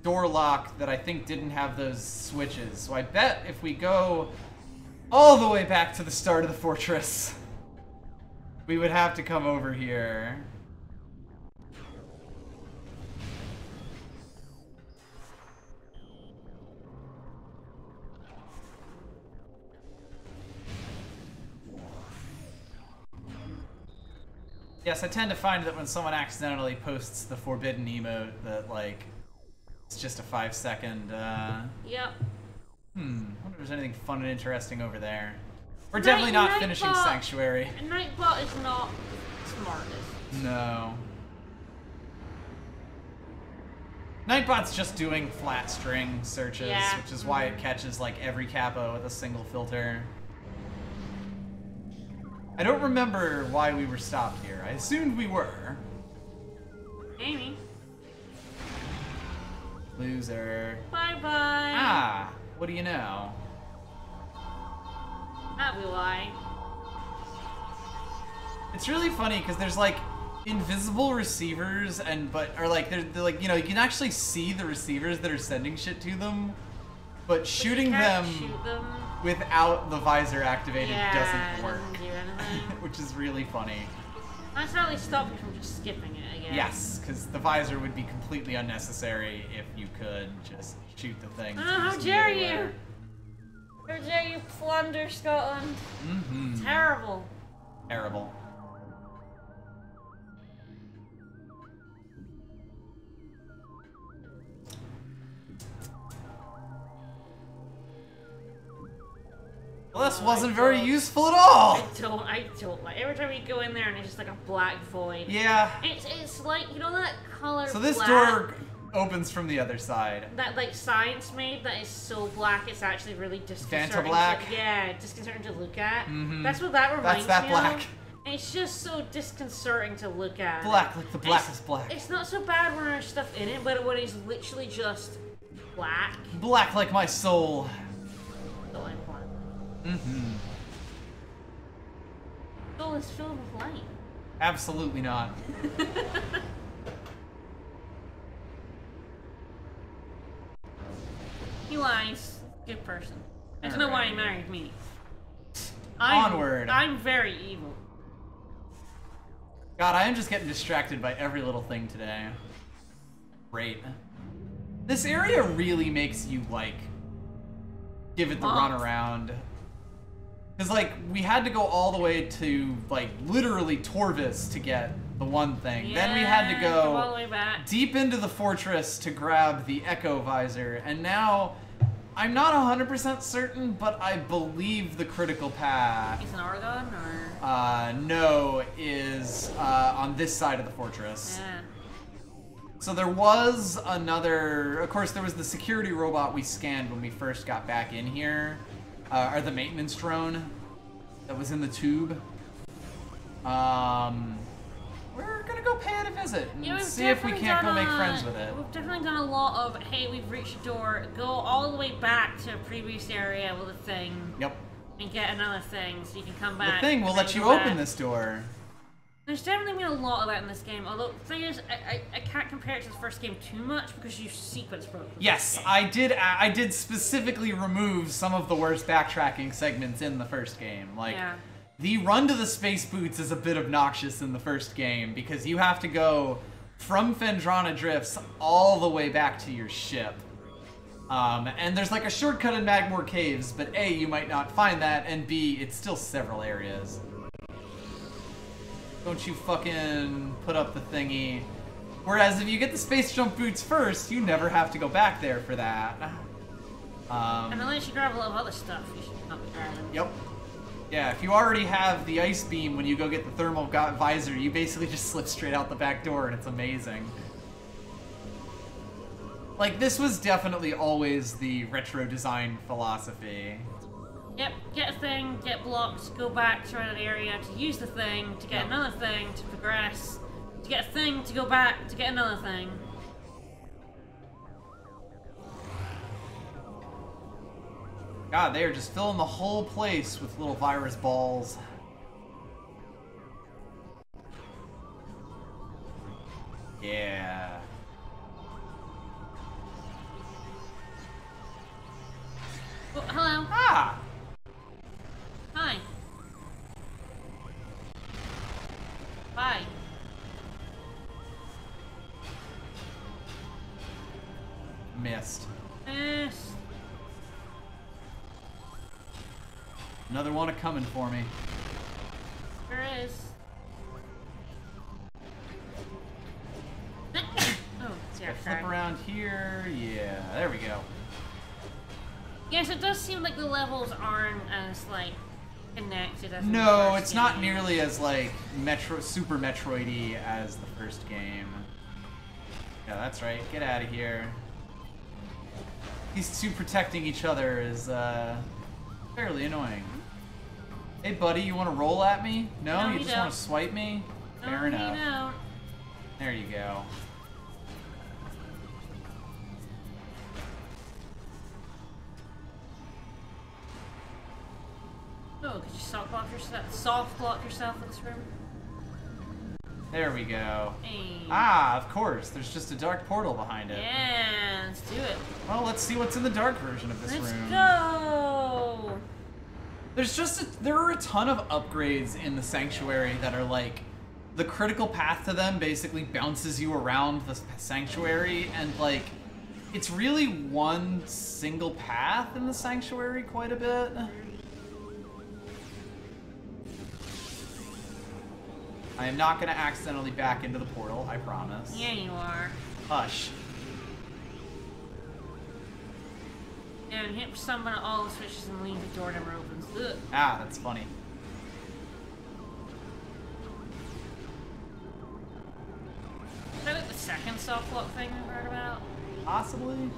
door lock that I think didn't have those switches. So I bet if we go all the way back to the start of the fortress, we would have to come over here. Yes, I tend to find that when someone accidentally posts the forbidden emote that like it's just a five second uh Yep. Hmm. I wonder if there's anything fun and interesting over there. We're Night- definitely not Nightbot- finishing Sanctuary. Nightbot is not smartest. No. Nightbot's just doing flat string searches, Yeah. which is why it catches like every capo with a single filter. I don't remember why we were stopped here. I assumed we were. Amy. Loser. Bye bye. Ah, what do you know? That be why. It's really funny because there's like invisible receivers and but are like they're, they're like you know you can actually see the receivers that are sending shit to them, but shooting them Shoot them. Without the visor activated yeah, doesn't work, Doesn't do anything. which is really funny. That's how they stop you from just skipping it again. Yes, because the visor would be completely unnecessary if you could just shoot the thing. Oh, how dare you! How dare you plunder Scotland? Mm-hmm. Terrible. Terrible. Well, this Oh, wasn't very don't- useful at all. I don't. I don't like. Every time you go in there and it's just like a black void. Yeah. It's it's like you know that color. So this black, door opens from the other side. that like science made that is so black it's actually really disconcerting. black? To, yeah, disconcerting to look at. Mhm. That's what that reminds that me black. of. It's just so disconcerting to look at. Black, like the It's- blackest black. It's not so bad when there's stuff in it, but when it's literally just black. Black like my soul. Black. Mm-hmm. Soul is filled with light. Absolutely not. He lies. Good person. I don't know why he married me. I'm, Onward. I'm very evil. God, I am just getting distracted by every little thing today. Great. This area really makes you, like, give it the Pumped. run around. Because, like, we had to go all the way to, like, literally Torvus to get the one thing. then we had to Yeah, go all the way back. deep into the fortress to grab the Echo Visor. And now, I'm not 100% certain, but I believe the critical path He's an Oregon or uh, no is uh, on this side of the fortress. yeah. So there was another. Of course, there was the security robot we scanned when we first got back in here, uh, or the maintenance drone that was in the tube. Um, we're gonna go pay it a visit and Yeah, see if we can't go done make friends with it. We've definitely done a lot of hey, we've reached a door, go all the way back to a previous area with a thing Yep. and get another thing so you can come back. The thing will let you go open back. this door. There's definitely been a lot of that in this game, although the thing is, I, I, I can't compare it to the first game too much because you sequence broke. Yes. I did. I did specifically remove some of the worst backtracking segments in the first game. Like Yeah. the run to the space boots is a bit obnoxious in the first game because you have to go from Phendrana Drifts all the way back to your ship. Um, and there's like a shortcut in Magmoor Caves, but A, you might not find that, and B, it's still several areas. Don't you fucking put up the thingy. Whereas if you get the space jump boots first, you never have to go back there for that. Um, And unless you grab a lot of other stuff, you should not be grabbing. Yep. Yeah, if you already have the ice beam when you go get the thermal visor, you basically just slip straight out the back door, and it's amazing. Like, this was definitely always the retro design philosophy. Yep, get a thing, get blocked, go back to another area to use the thing, to get Yep. another thing, to progress, to get a thing, to go back, to get another thing. God, they are just filling the whole place with little virus balls. Yeah. Oh, hello. Ah! Hi. Hi. Missed. Missed. Another one coming for me. There is. Oh, flip around here. Yeah, there we go. Yes, it does seem like the levels aren't as like connected as No, it's not nearly as like Metro Super Metroidy as the first game. Yeah, that's right. Get out of here. These two protecting each other is uh, fairly annoying. Hey, buddy, you want to roll at me? No, No, you just want to swipe me? No, Fair enough. don't. There you go. Oh, could you soft block yourself? Soft lock yourself in this room? There we go. Hey. Ah, of course. There's just a dark portal behind it. Yeah, let's do it. Well, let's see what's in the dark version of this Let's room. go. There's just a, there are a ton of upgrades in the sanctuary that are like the critical path to them basically bounces you around the sanctuary and like it's really one single path in the sanctuary quite a bit. I am not going to accidentally back into the portal, I promise. Yeah, you are. Hush. And hit someone at all the switches and leave the door never opens. Ugh. Ah, that's funny. Is that like the second soft lock thing we've heard about? Possibly. It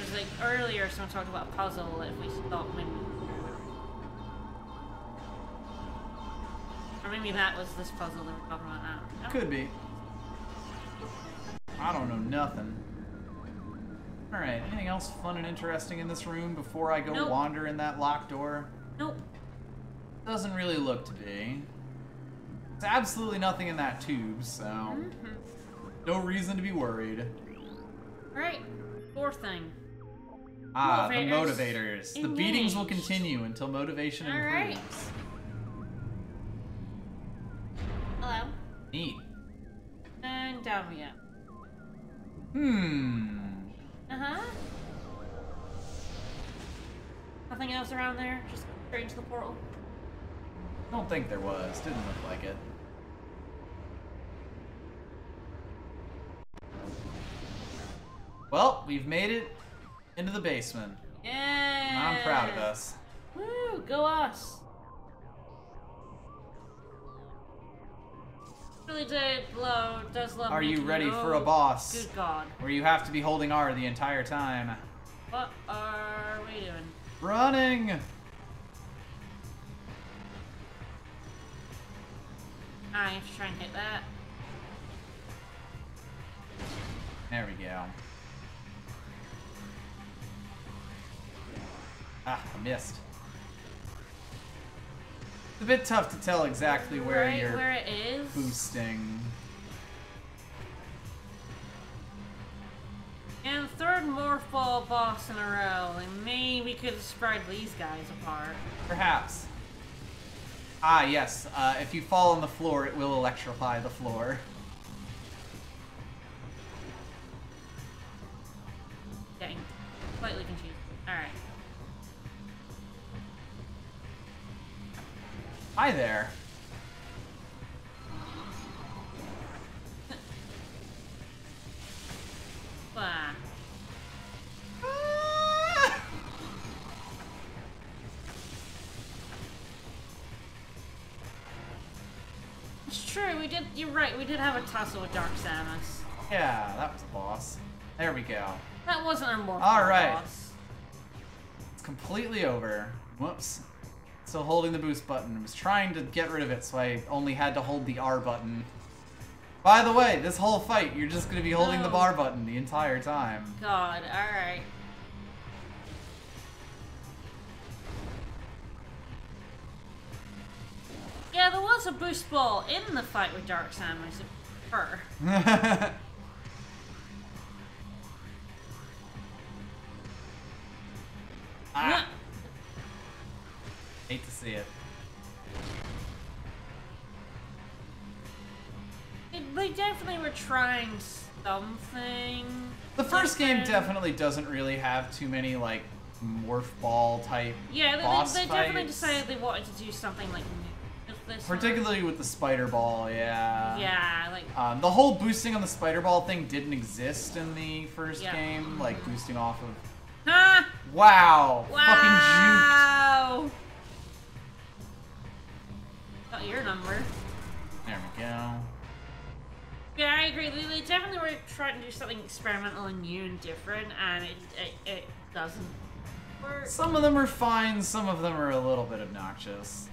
was like earlier someone talked about a puzzle if we thought maybe. Maybe that was this puzzle that we're talking about. No? Could be. I don't know nothing. Alright, anything else fun and interesting in this room before I go Nope. wander in that locked door? Nope. Doesn't really look to be. There's absolutely nothing in that tube, so Mhm. no reason to be worried. Right. Fourth thing. Ah, Motivators. the motivators. The beatings will continue until motivation Alright. improves. Hello. Neat. And down we go. Hmm. Uh huh. Nothing else around there? Just straight into the portal? Don't think there was. Didn't look like it. Well, we've made it into the basement. Yeah. I'm proud of us. Woo, go us. Really did love, does love Are you ready know- for a boss? Good God. Where you have to be holding R the entire time. What are we doing? Running! I have to try and hit that. There we go. Ah, I missed. It's a bit tough to tell exactly where right you're where it is. boosting. And third more Morphball boss in a row. Like maybe we could spread these guys apart. Perhaps. Ah, yes. Uh, if you fall on the floor, it will electrify the floor. Getting slightly confused. Alright. Hi there. Ah! It's true, we did you're right, we did have a tussle with Dark Samus. Yeah, that was a boss. There we go. That wasn't our Morphball All right. boss. It's completely over. Whoops. Still holding the boost button. I was trying to get rid of it, so I only had to hold the R button. By the way, this whole fight, you're just going to be holding the bar button the entire time. God, alright. Yeah, there was a boost ball in the fight with Dark Samus. Her. ah, hate to see it. It- They definitely were trying. something. The first game different. definitely doesn't really have too many like morph ball type Yeah, they, they, they definitely decided they wanted to do something like this. one. Particularly with the spider ball, yeah. Yeah, like Um, the whole boosting on the spider ball thing didn't exist in the first Yeah. game, like boosting off of. Huh? Wow! Fucking wow. Got your number. There we go. Yeah, I agree. They, they definitely were trying to do something experimental and new and different, and it it, it doesn't work. Some of them are fine, some of them are a little bit obnoxious.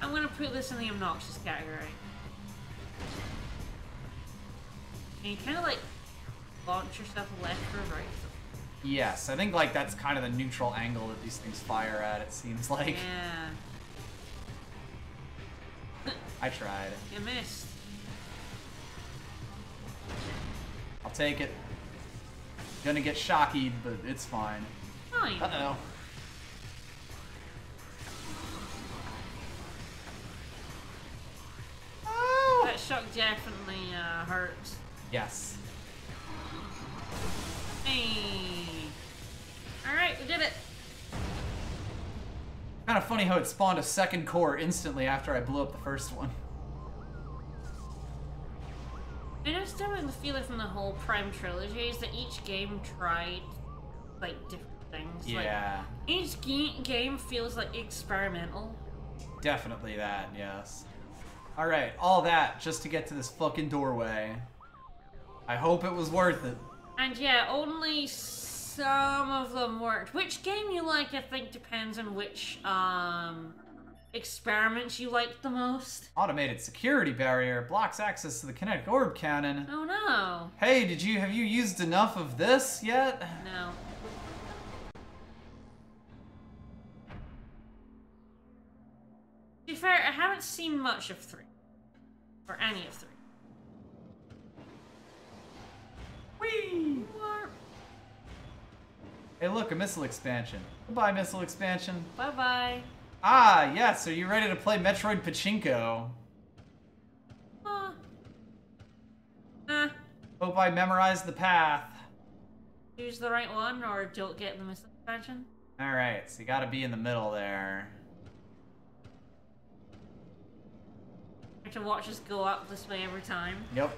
I'm gonna put this in the obnoxious category. And you kind of like launch yourself left or right. Yes, I think like that's kind of the neutral angle that these things fire at. It seems like Yeah, I tried. you missed. I'll take it. Gonna get shocky, but it's fine. Fine. Uh oh. Oh. That shock definitely uh, hurts. Yes. Hey. All right, we did it. Kind of funny how it spawned a second core instantly after I blew up the first one. I know definitely the feeling from the whole Prime trilogy is that each game tried like different things. Like, Yeah, each ge- game feels like experimental. definitely that, yes. Alright, all that just to get to this fucking doorway. I hope it was worth it. And yeah, only some of them worked. Which game you like, I think, depends on which um experiments you liked the most. Automated security barrier blocks access to the kinetic orb cannon. Oh no, Hey, did you have you used enough of this yet? no. To be fair, I haven't seen much of three. Or any of three. Whee! What? Hey, look, a missile expansion. Goodbye, missile expansion. Bye bye. Ah, yes, are you ready to play Metroid Pachinko? Uh. Uh. Hope I memorized the path. Choose the right one or don't get the missile expansion. Alright, so you gotta be in the middle there. have to watch us go up this way every time. Yep.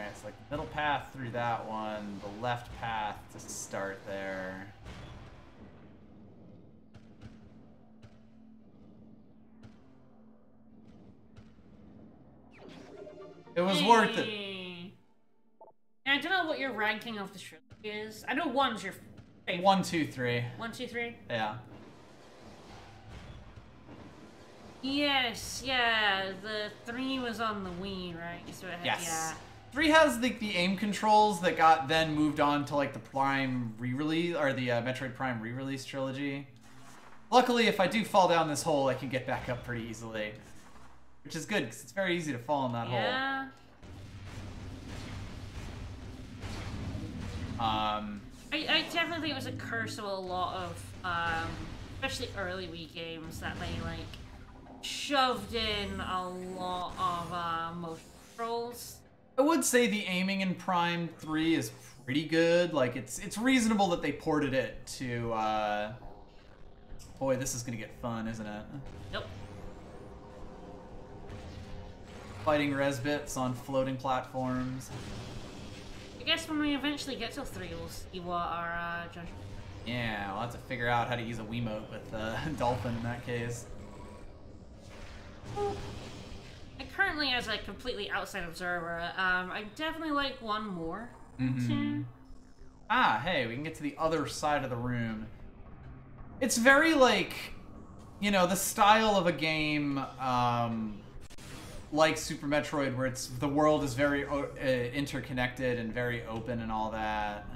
Alright, it's like middle path through that one, the left path to start there. It was worth it. Hey. I don't know what your ranking of the trilogy is. I know one's your favorite. One, two, three. One, two, three. Yeah. Yes, yeah. The three was on the Wii, right? So it had, Yes. Yeah. Three has the, the aim controls that got then moved on to like the Prime re-release or the uh, Metroid Prime re-release trilogy. Luckily, if I do fall down this hole, I can get back up pretty easily, which is good because it's very easy to fall in that Yeah. hole. Um, I, I definitely think it was a curse of a lot of, um, especially early Wii games that they like shoved in a lot of uh, motion controls. I would say the aiming in Prime Three is pretty good. Like it's it's reasonable that they ported it to. Uh... Boy, this is gonna get fun, isn't it? Nope. Fighting Rezbits on floating platforms. I guess when we eventually get to three, we'll see what our uh, judgment. Yeah, we'll have to figure out how to use a Wiimote with uh, Dolphin in that case. I currently, as a completely outside observer, um, I definitely like one more. Mhm. Ah, hey, we can get to the other side of the room. It's very like, you know, the style of a game um, like Super Metroid, where it's the world is very uh, interconnected and very open and all that.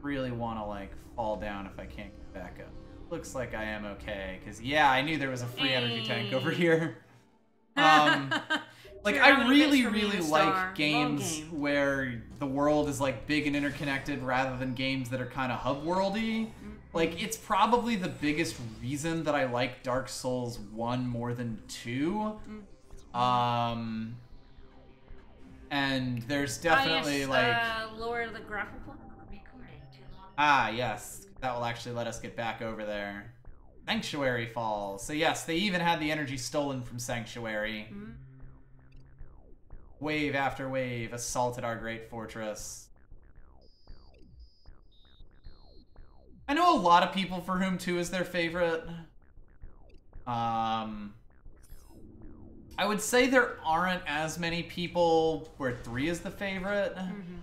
Really want to like fall down if I can't get back up. Looks like I am okay, because yeah, I knew there was a free energy tank over here. Um, like I really, really like? Games game. where the world is like big and interconnected rather than games that are kind of hub worldy. Mm-hmm. Like it's probably the biggest reason that I like Dark Souls 1 more than 2. Mm. Um, and there's definitely ah, yes, like uh, lower the grapple ah yes, that will actually let us get back over there. Sanctuary Falls. So yes, they even had the energy stolen from Sanctuary. Mhm. Wave after wave assaulted our great fortress. I know a lot of people for whom two is their favorite. Um, I would say there aren't as many people where three is the favorite. Mhm.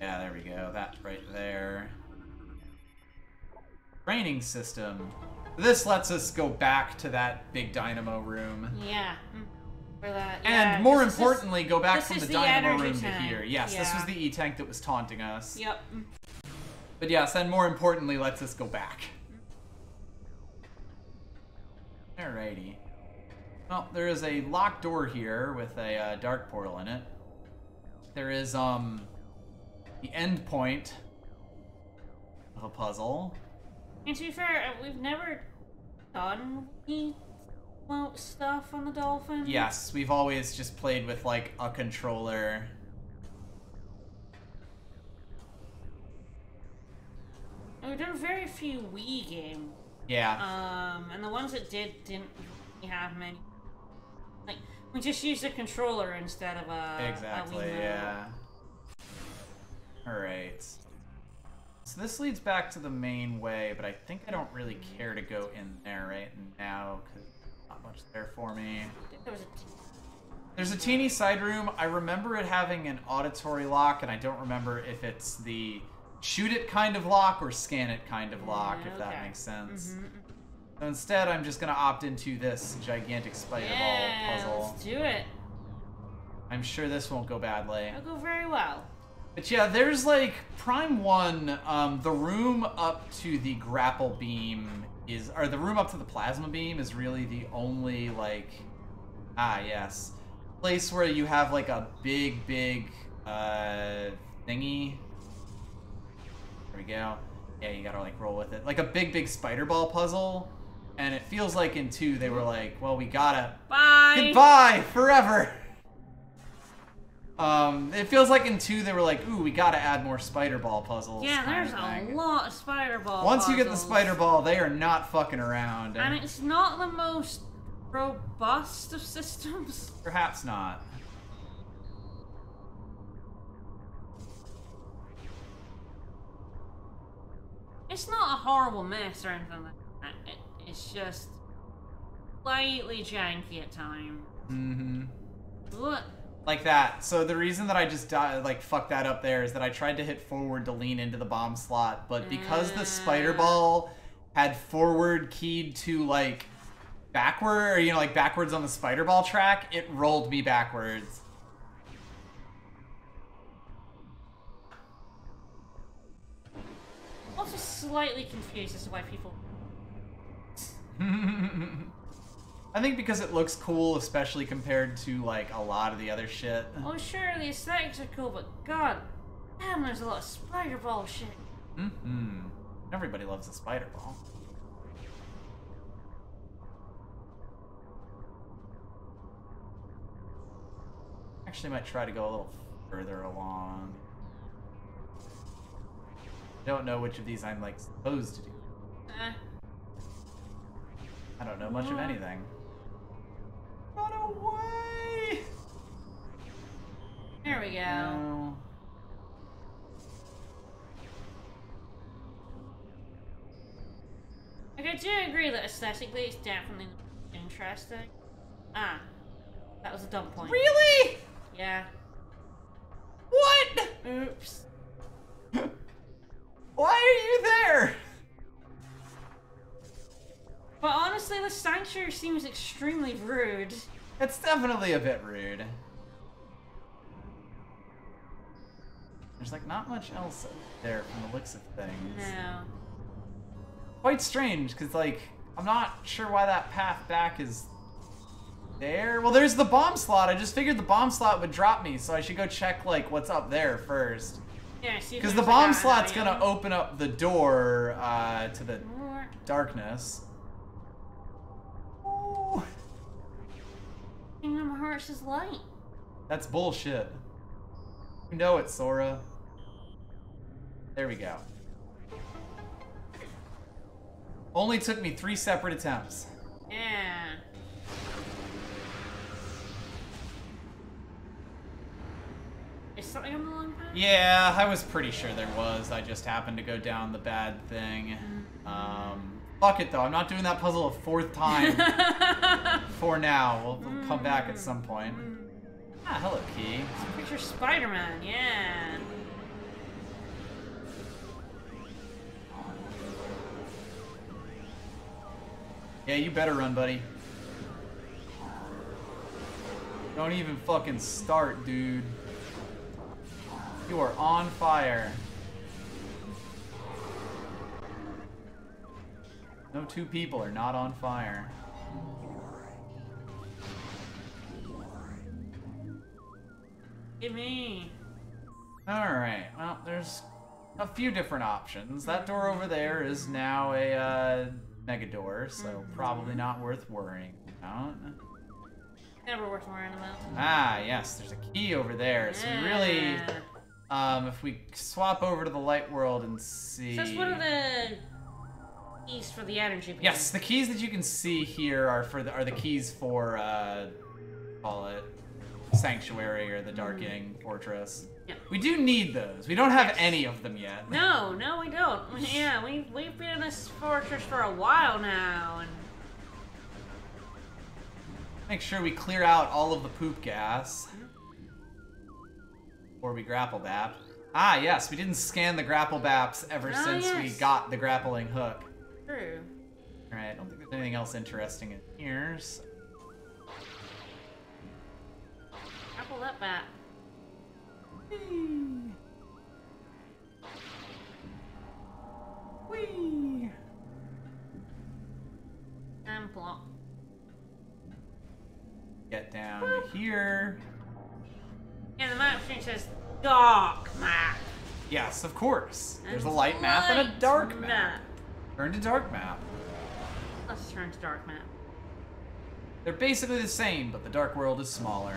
Yeah, there we go. That right there. Training system. This lets us go back to that big dynamo room. Yeah. mm, For that. And yeah, more this is- importantly, go back from the the dynamo room to here. Yes, this was the E-tank that was taunting us. Yep. But yes, and more importantly, lets us go back. Alrighty. Well, there is a locked door here with a uh, dark portal in it. There is, um, the end point of a puzzle. And to be fair, uh, we've never done stuff on the dolphin. Yes, we've always just played with, like, a controller. And we've done very few Wii games. Yeah. Um, and the ones that did didn't really have many. Like we just used a controller instead of a a Exactly, Wiimote. yeah. Alright. So this leads back to the main way, but I think I don't really care to go in there right now, because not much there for me. There There's a teeny side room. I remember it having an auditory lock, and I don't remember if it's the shoot it kind of lock or scan it kind of lock, Yeah, if that okay. makes sense. Mhm. So instead, I'm just gonna opt into this gigantic spider Yeah, ball puzzle. let's do it. I'm sure this won't go badly. It'll go very well. But yeah, there's like Prime One. Um, the room up to the grapple beam is, or the room up to the plasma beam is really the only like, ah yes, place where you have like a big, big uh, thingy. There we go. Yeah, you gotta like roll with it, like a big, big spider ball puzzle. And it feels like in two they were like, well, we gotta Bye. Goodbye forever. Um, it feels like in two they were like, ooh, we gotta add more spider ball puzzles. Yeah, there's a lot of spider ball. Once you get the spider ball, they are not fucking around. and it's not the most robust of systems. Perhaps not. It's not a horrible mess or anything like that. It, it's just slightly janky at times. Mm-hmm. Look, Like that. So the reason that I just di- like fucked that up there is that I tried to hit forward to lean into the bomb slot, but because the spider Mm. ball had forward keyed to like backward, or you know, like backwards on the spider ball track, it rolled me backwards. also slightly confused as to why people. I think because it looks cool, especially compared to like a lot of the other shit. Oh, sure, the aesthetics are cool, but god damn, there's a lot of spider ball shit. Mm-hmm. Everybody loves a spider ball. Actually, might try to go a little further along. Don't know which of these I'm like supposed to do. Eh, I don't know much of anything. Run away! there we go. No. Like, I do agree that aesthetically it's definitely interesting. Ah, that was a dump point. Really? Yeah. What? Oops. Why are you there? But honestly, the sanctuary seems extremely rude. It's definitely a bit rude. There's like not much else there from the looks of things. No. Quite strange, because like I'm not sure why that path back is there. Well, there's the bomb slot. I just figured the bomb slot would drop me, so I should go check like what's up there first. Yeah, Because the bomb slot's gonna open up the door uh, to the darkness. Versus light. That's bullshit. You know it, Sora. There we go. Only took me three separate attempts. Yeah. Is something on the long path? Yeah, I was pretty sure there was. I just happened to go down the bad thing. Um, fuck it though. I'm not doing that puzzle a fourth time for now. We'll, we'll come back at some point. Ah, hello, Key. Picture Spider-Man, yeah. Yeah, you better run, buddy. Don't even fucking start, dude. You are on fire. No two people are not on fire. Give me. Alright, well, there's a few different options. That door over there is now a uh, mega door, so probably not worth worrying about. Never worth worrying about. Ah, yes, there's a key over there. So we really, um, if we swap over to the light world and see. So that's one of the keys for the energy. beam. Yes, the keys that you can see here are for the are the keys for uh, call it sanctuary or the darkening fortress. Yeah. We do need those. We don't have Yes. any of them yet. No, no, we don't. Yeah, we we've been in this fortress for a while now, and Make sure we clear out all of the poop gas. Or we grapple bap. Ah, yes, we didn't scan the grapple baps ever Ah, since we got the grappling hook. True. Alright, I don't think there's anything else interesting in here. so- Apple that bat. Whee! And plop. Get down to here. Yeah, the map screen says dark map. Yes, of course. There's a And light map and a light dark map. Turn to dark map. Let's turn to dark map. They're basically the same, but the dark world is smaller.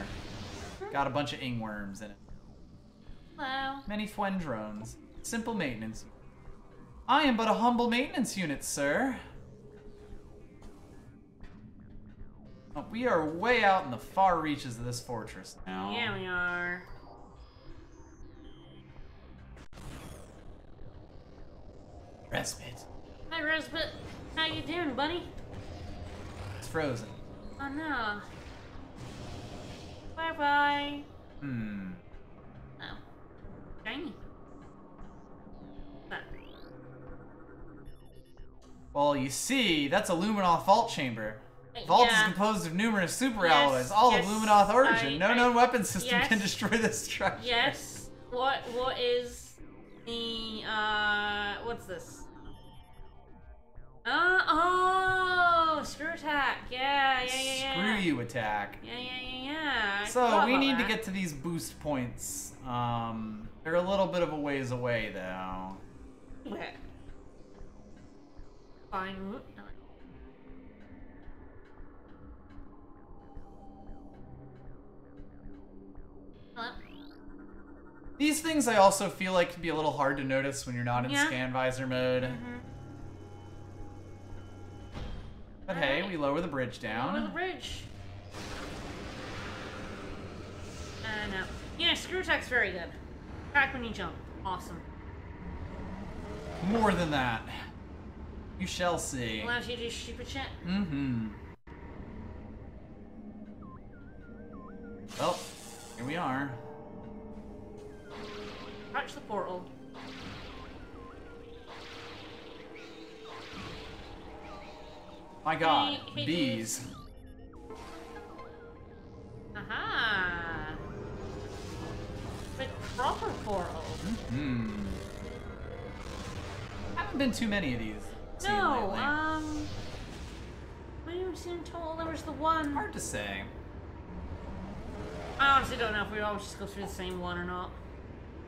Hmm. Got a bunch of ingworms in it. Hello. Many Fwendrones. Simple maintenance. I am but a humble maintenance unit, sir. Oh, we are way out in the far reaches of this fortress now. Yeah, we are. Respite. Hi, Rosebud. How you doing, buddy? It's frozen. Oh no. Bye bye. Hmm. Oh. Shiny. That. Well, you see, that's a Luminoth vault chamber. Vault Yeah. is composed of numerous super Yes, alloys, all yes, of Luminoth origin. I- no I- known weapon system yes. can destroy this structure. Yes. What? What is the? Uh, what's this? Uh oh, screw attack. Yeah, yeah, yeah, yeah. Screw you, attack. Yeah, yeah, yeah, yeah. I So we need to get to these boost points. Um, they're a little bit of a ways away, though. Okay. Fine. Hello? These things I also feel like can be a little hard to notice when you're not in Yeah. scan visor mode. Mm-hmm. But hey, Alright. we lower the bridge down. Over the bridge. Uh, no. Yeah, screw attack's very good. Attack when you jump. Awesome. More than that. You shall see. Allows you to do stupid shit. Mm-hmm. Well, here we are. Touch the portal. My god, Hey, hey, bees. Aha! The proper portal. Hmm. Haven't been too many of these. No, um. I haven't seen total. There was the one. Hard to say. I honestly don't know if we always just go through the same one or not.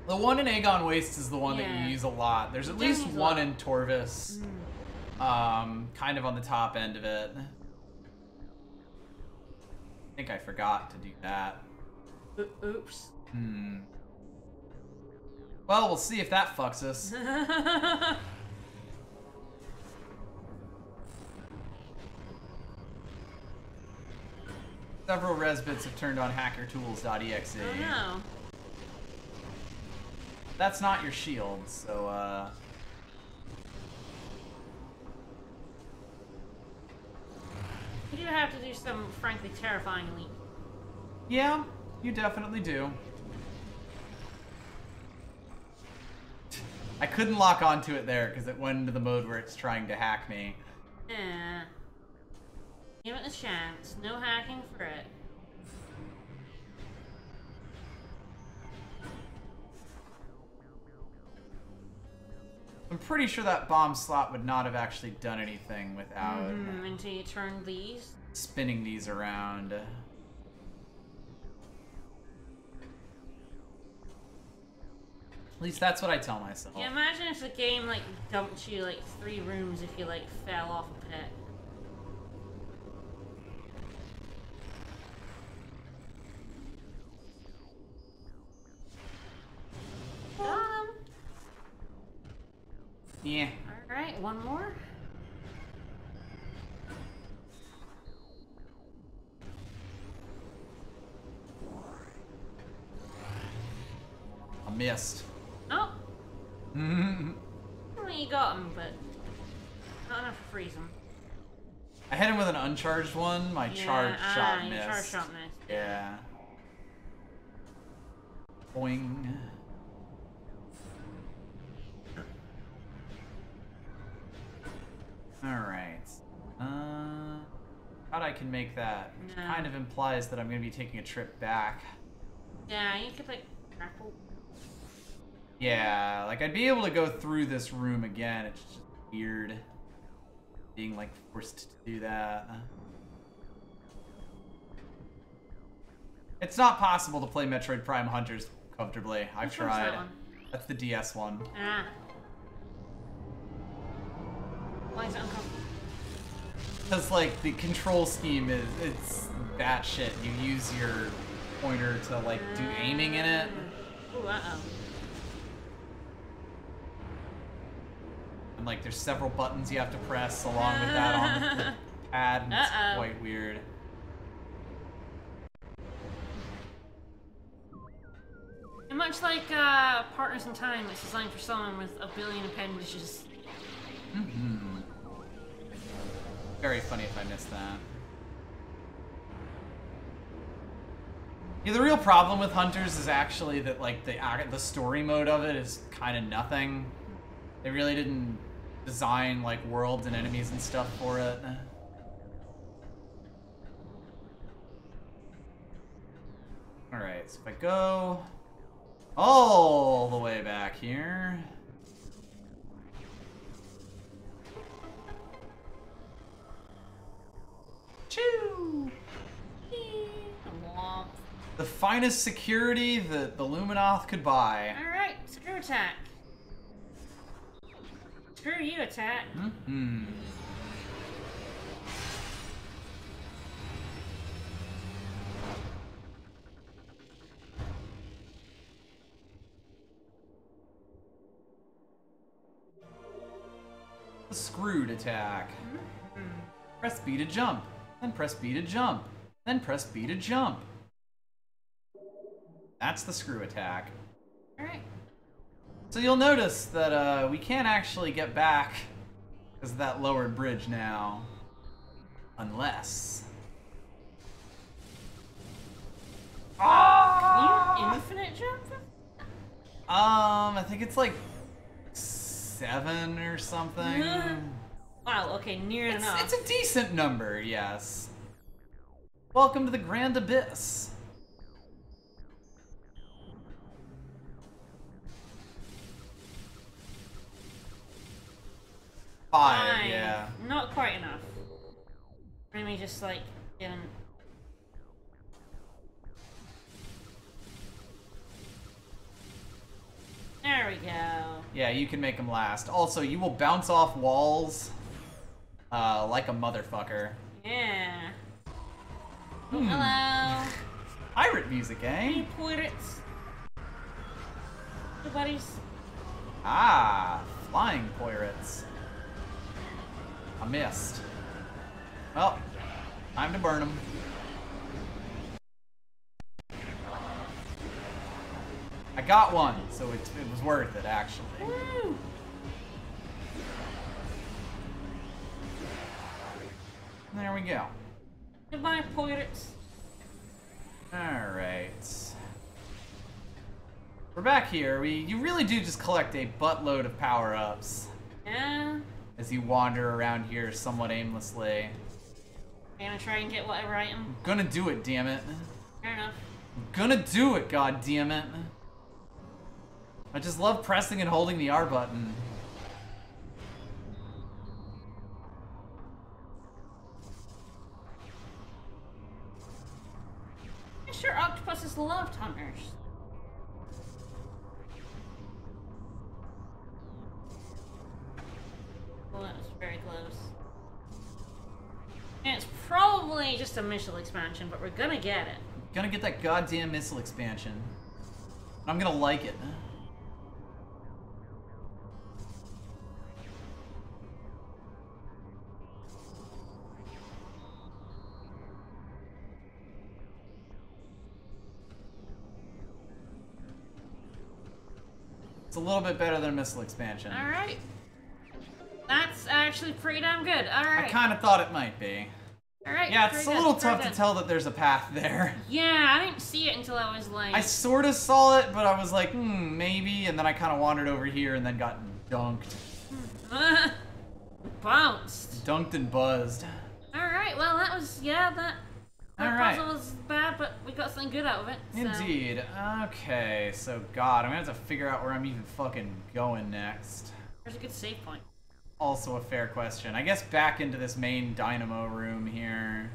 The one in Agon Waste is the one that Yeah. you use a lot. There's at least one in Torvus. Um, kind of on the top end of it. I think I forgot to do that. Oops. Hmm. Well, we'll see if that fucks us. Several Rezbits have turned on hackertools.exe. oh no. That's not your shield, so uh You do have to do some frankly terrifying leap. yeah, you definitely do. I couldn't lock onto it there because it went into the mode where it's trying to hack me. Yeah. Give it a chance. No hacking for it. I'm pretty sure that bomb slot would not have actually done anything without Mhm, Until you turn these. spinning these around. At least that's what I tell myself. Yeah, imagine if the game like dumped you like three rooms if you like fell off a pit. Got him. Yeah. All right, one more. I missed. Oh, I well, you got him, but not enough to freeze him. I hit him with an uncharged one. My Yeah, charged ah, shot your missed. charged shot missed. Yeah. Boing. Alright. Uh, how I can make that which No. kind of implies that I'm going to be taking a trip back. Yeah, you could like grapple. Yeah, like I'd be able to go through this room again. It's just weird being like forced to do that. It's not possible to play Metroid Prime Hunters comfortably. I've Which that tried. one? That's the DS one. Ah. Why is it uncomfortable? Because like the control scheme is it's that shit. You use your pointer to like do aiming in it. Ooh, uh-oh. And like there's several buttons you have to press along with that on the pad. And it's Uh-oh. quite weird. And much like uh, Partners in Time, it's designed for someone with a billion appendages. hmm Very funny if I missed that. Yeah, the real problem with Hunters is actually that like the the story mode of it is kind of nothing. They really didn't design like worlds and enemies and stuff for it. All right, so if I go all the way back here. Choo! The finest security that the Luminoth could buy. Alright, screw attack. Screw you, attack. Hmm. The screwed attack. Press B to jump, then press B to jump, then press B to jump. That's the screw attack. Alright. So you'll notice that uh, we can't actually get back because of that lowered bridge now. Unless. Can you infinite jump? Um, I think it's like seven or something. Wow, okay, near It's, enough. it's a decent number, yes. Welcome to the Grand Abyss. Five, yeah. Not quite enough. Let me just like get him. There we go. Yeah, you can make them last. Also, you will bounce off walls uh, like a motherfucker. Yeah. Hmm. Hello. Pirate music, eh? Hey, pirates. Hey, buddies. Ah, flying pirates. I missed. Well, time to burn them. I got one, so it, it was worth it, actually. Woo! There we go. Goodbye, pirates. Alright. We're back here. We You really do just collect a buttload of power-ups Yeah. as you wander around here somewhat aimlessly. I'm gonna try and get whatever item. Gonna do it, damn it. Fair enough. Gonna do it, god damn it. I just love pressing and holding the R button. Sure octopuses loved hunters. Well, that was very close. And it's probably just a missile expansion, but we're gonna get it. Gonna get that goddamn missile expansion. I'm gonna like it. It's a little bit better than a missile expansion. Alright. That's actually pretty damn good. All right. I kind of thought it might be. Alright. Yeah, it's a little tough to tell that there's a path there. Yeah, I didn't see it until I was like. I sort of saw it, but I was like, hmm, maybe, and then I kind of wandered over here and then got dunked. Bounced. Dunked and buzzed. Alright, well, that was. Yeah, that. That Alright. puzzle was bad, but we got something good out of it. So. Indeed. Okay, so God, I'm gonna have to figure out where I'm even fucking going next. There's a good save point. Also a fair question. I guess back into this main dynamo room here.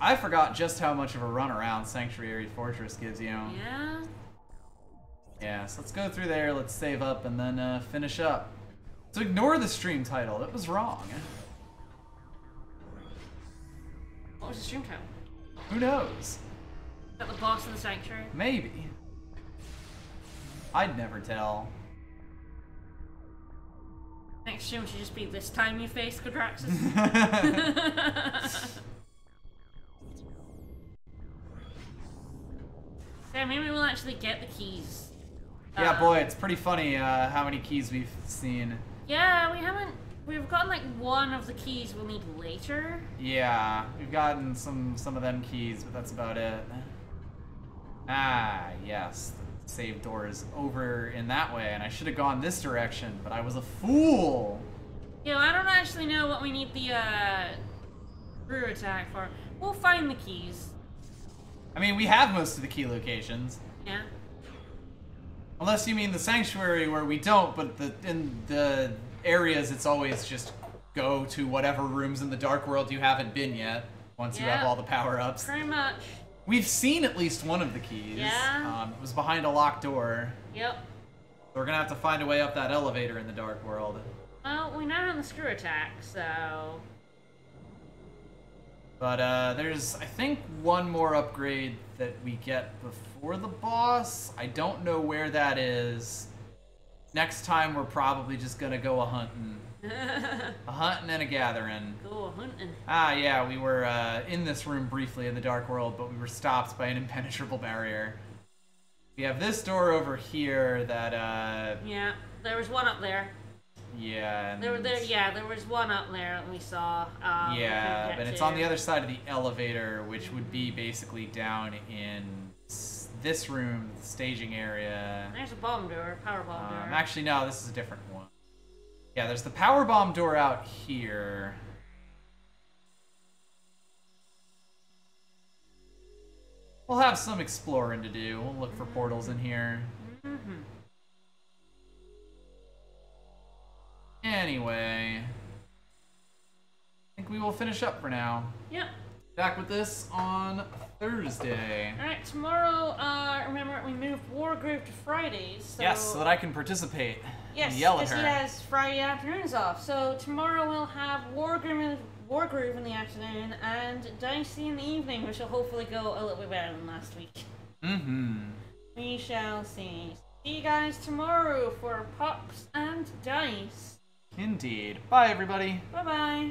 I forgot just how much of a runaround Sanctuary Fortress gives you. Yeah. Yeah, so let's go through there, let's save up, and then uh, finish up. So ignore the stream title, it was wrong. What was the stream title? Who knows? Is that the boss of the sanctuary? Maybe. I'd never tell. Next stream should just be this time you face Quadraxis. yeah, maybe we'll actually get the keys. yeah, Uh, boy, it's pretty funny uh, how many keys we've seen. Yeah, we haven't. We've gotten like one of the keys we'll need later. Yeah, we've gotten some some of them keys, but that's about it. Ah, yes. The save door is over in that way, and I should have gone this direction, but I was a fool. Yo, I don't actually know what we need the uh, screw attack for. We'll find the keys. I mean, we have most of the key locations. Yeah. Unless you mean the sanctuary where we don't, but the in the areas it's always just go to whatever rooms in the dark world you haven't been yet. Once you have all the power ups. Pretty much. We've seen at least one of the keys. Yeah. Um, it was behind a locked door. Yep. So we're gonna have to find a way up that elevator in the dark world. Well, we're not on the screw attack, so But uh, there's, I think, one more upgrade that we get before the boss. I don't know where that is. Next time we're probably just gonna go a hunting. A hunting and a gathering. go a hunting. Ah, yeah, we were uh, in this room briefly in the Dark World, but we were stopped by an impenetrable barrier. We have this door over here that, uh, Yeah, there was one up there. yeah. There were there. Yeah, there was one up there that we saw. Um, Yeah, but it's to. on the other side of the elevator, which would be basically down in this room, the staging area. There's a bomb door, power bomb door. Um, actually, no, this is a different one. Yeah, there's the power bomb door out here. We'll have some exploring to do. We'll look for portals in here. mm-hmm. Anyway, I think we will finish up for now. Yep. Back with this on Thursday. All right. Tomorrow, uh, remember we moved Wargroove to Fridays. So yes, so that I can participate Yes, and yell at because he has Friday afternoons off. So tomorrow we'll have Wargroove, War Groove in the afternoon, and Dicey in the evening, which will hopefully go a little bit better than last week. Mm-hmm. We shall see. See you guys tomorrow for Pops and Dice. Indeed. Bye, everybody. Bye bye.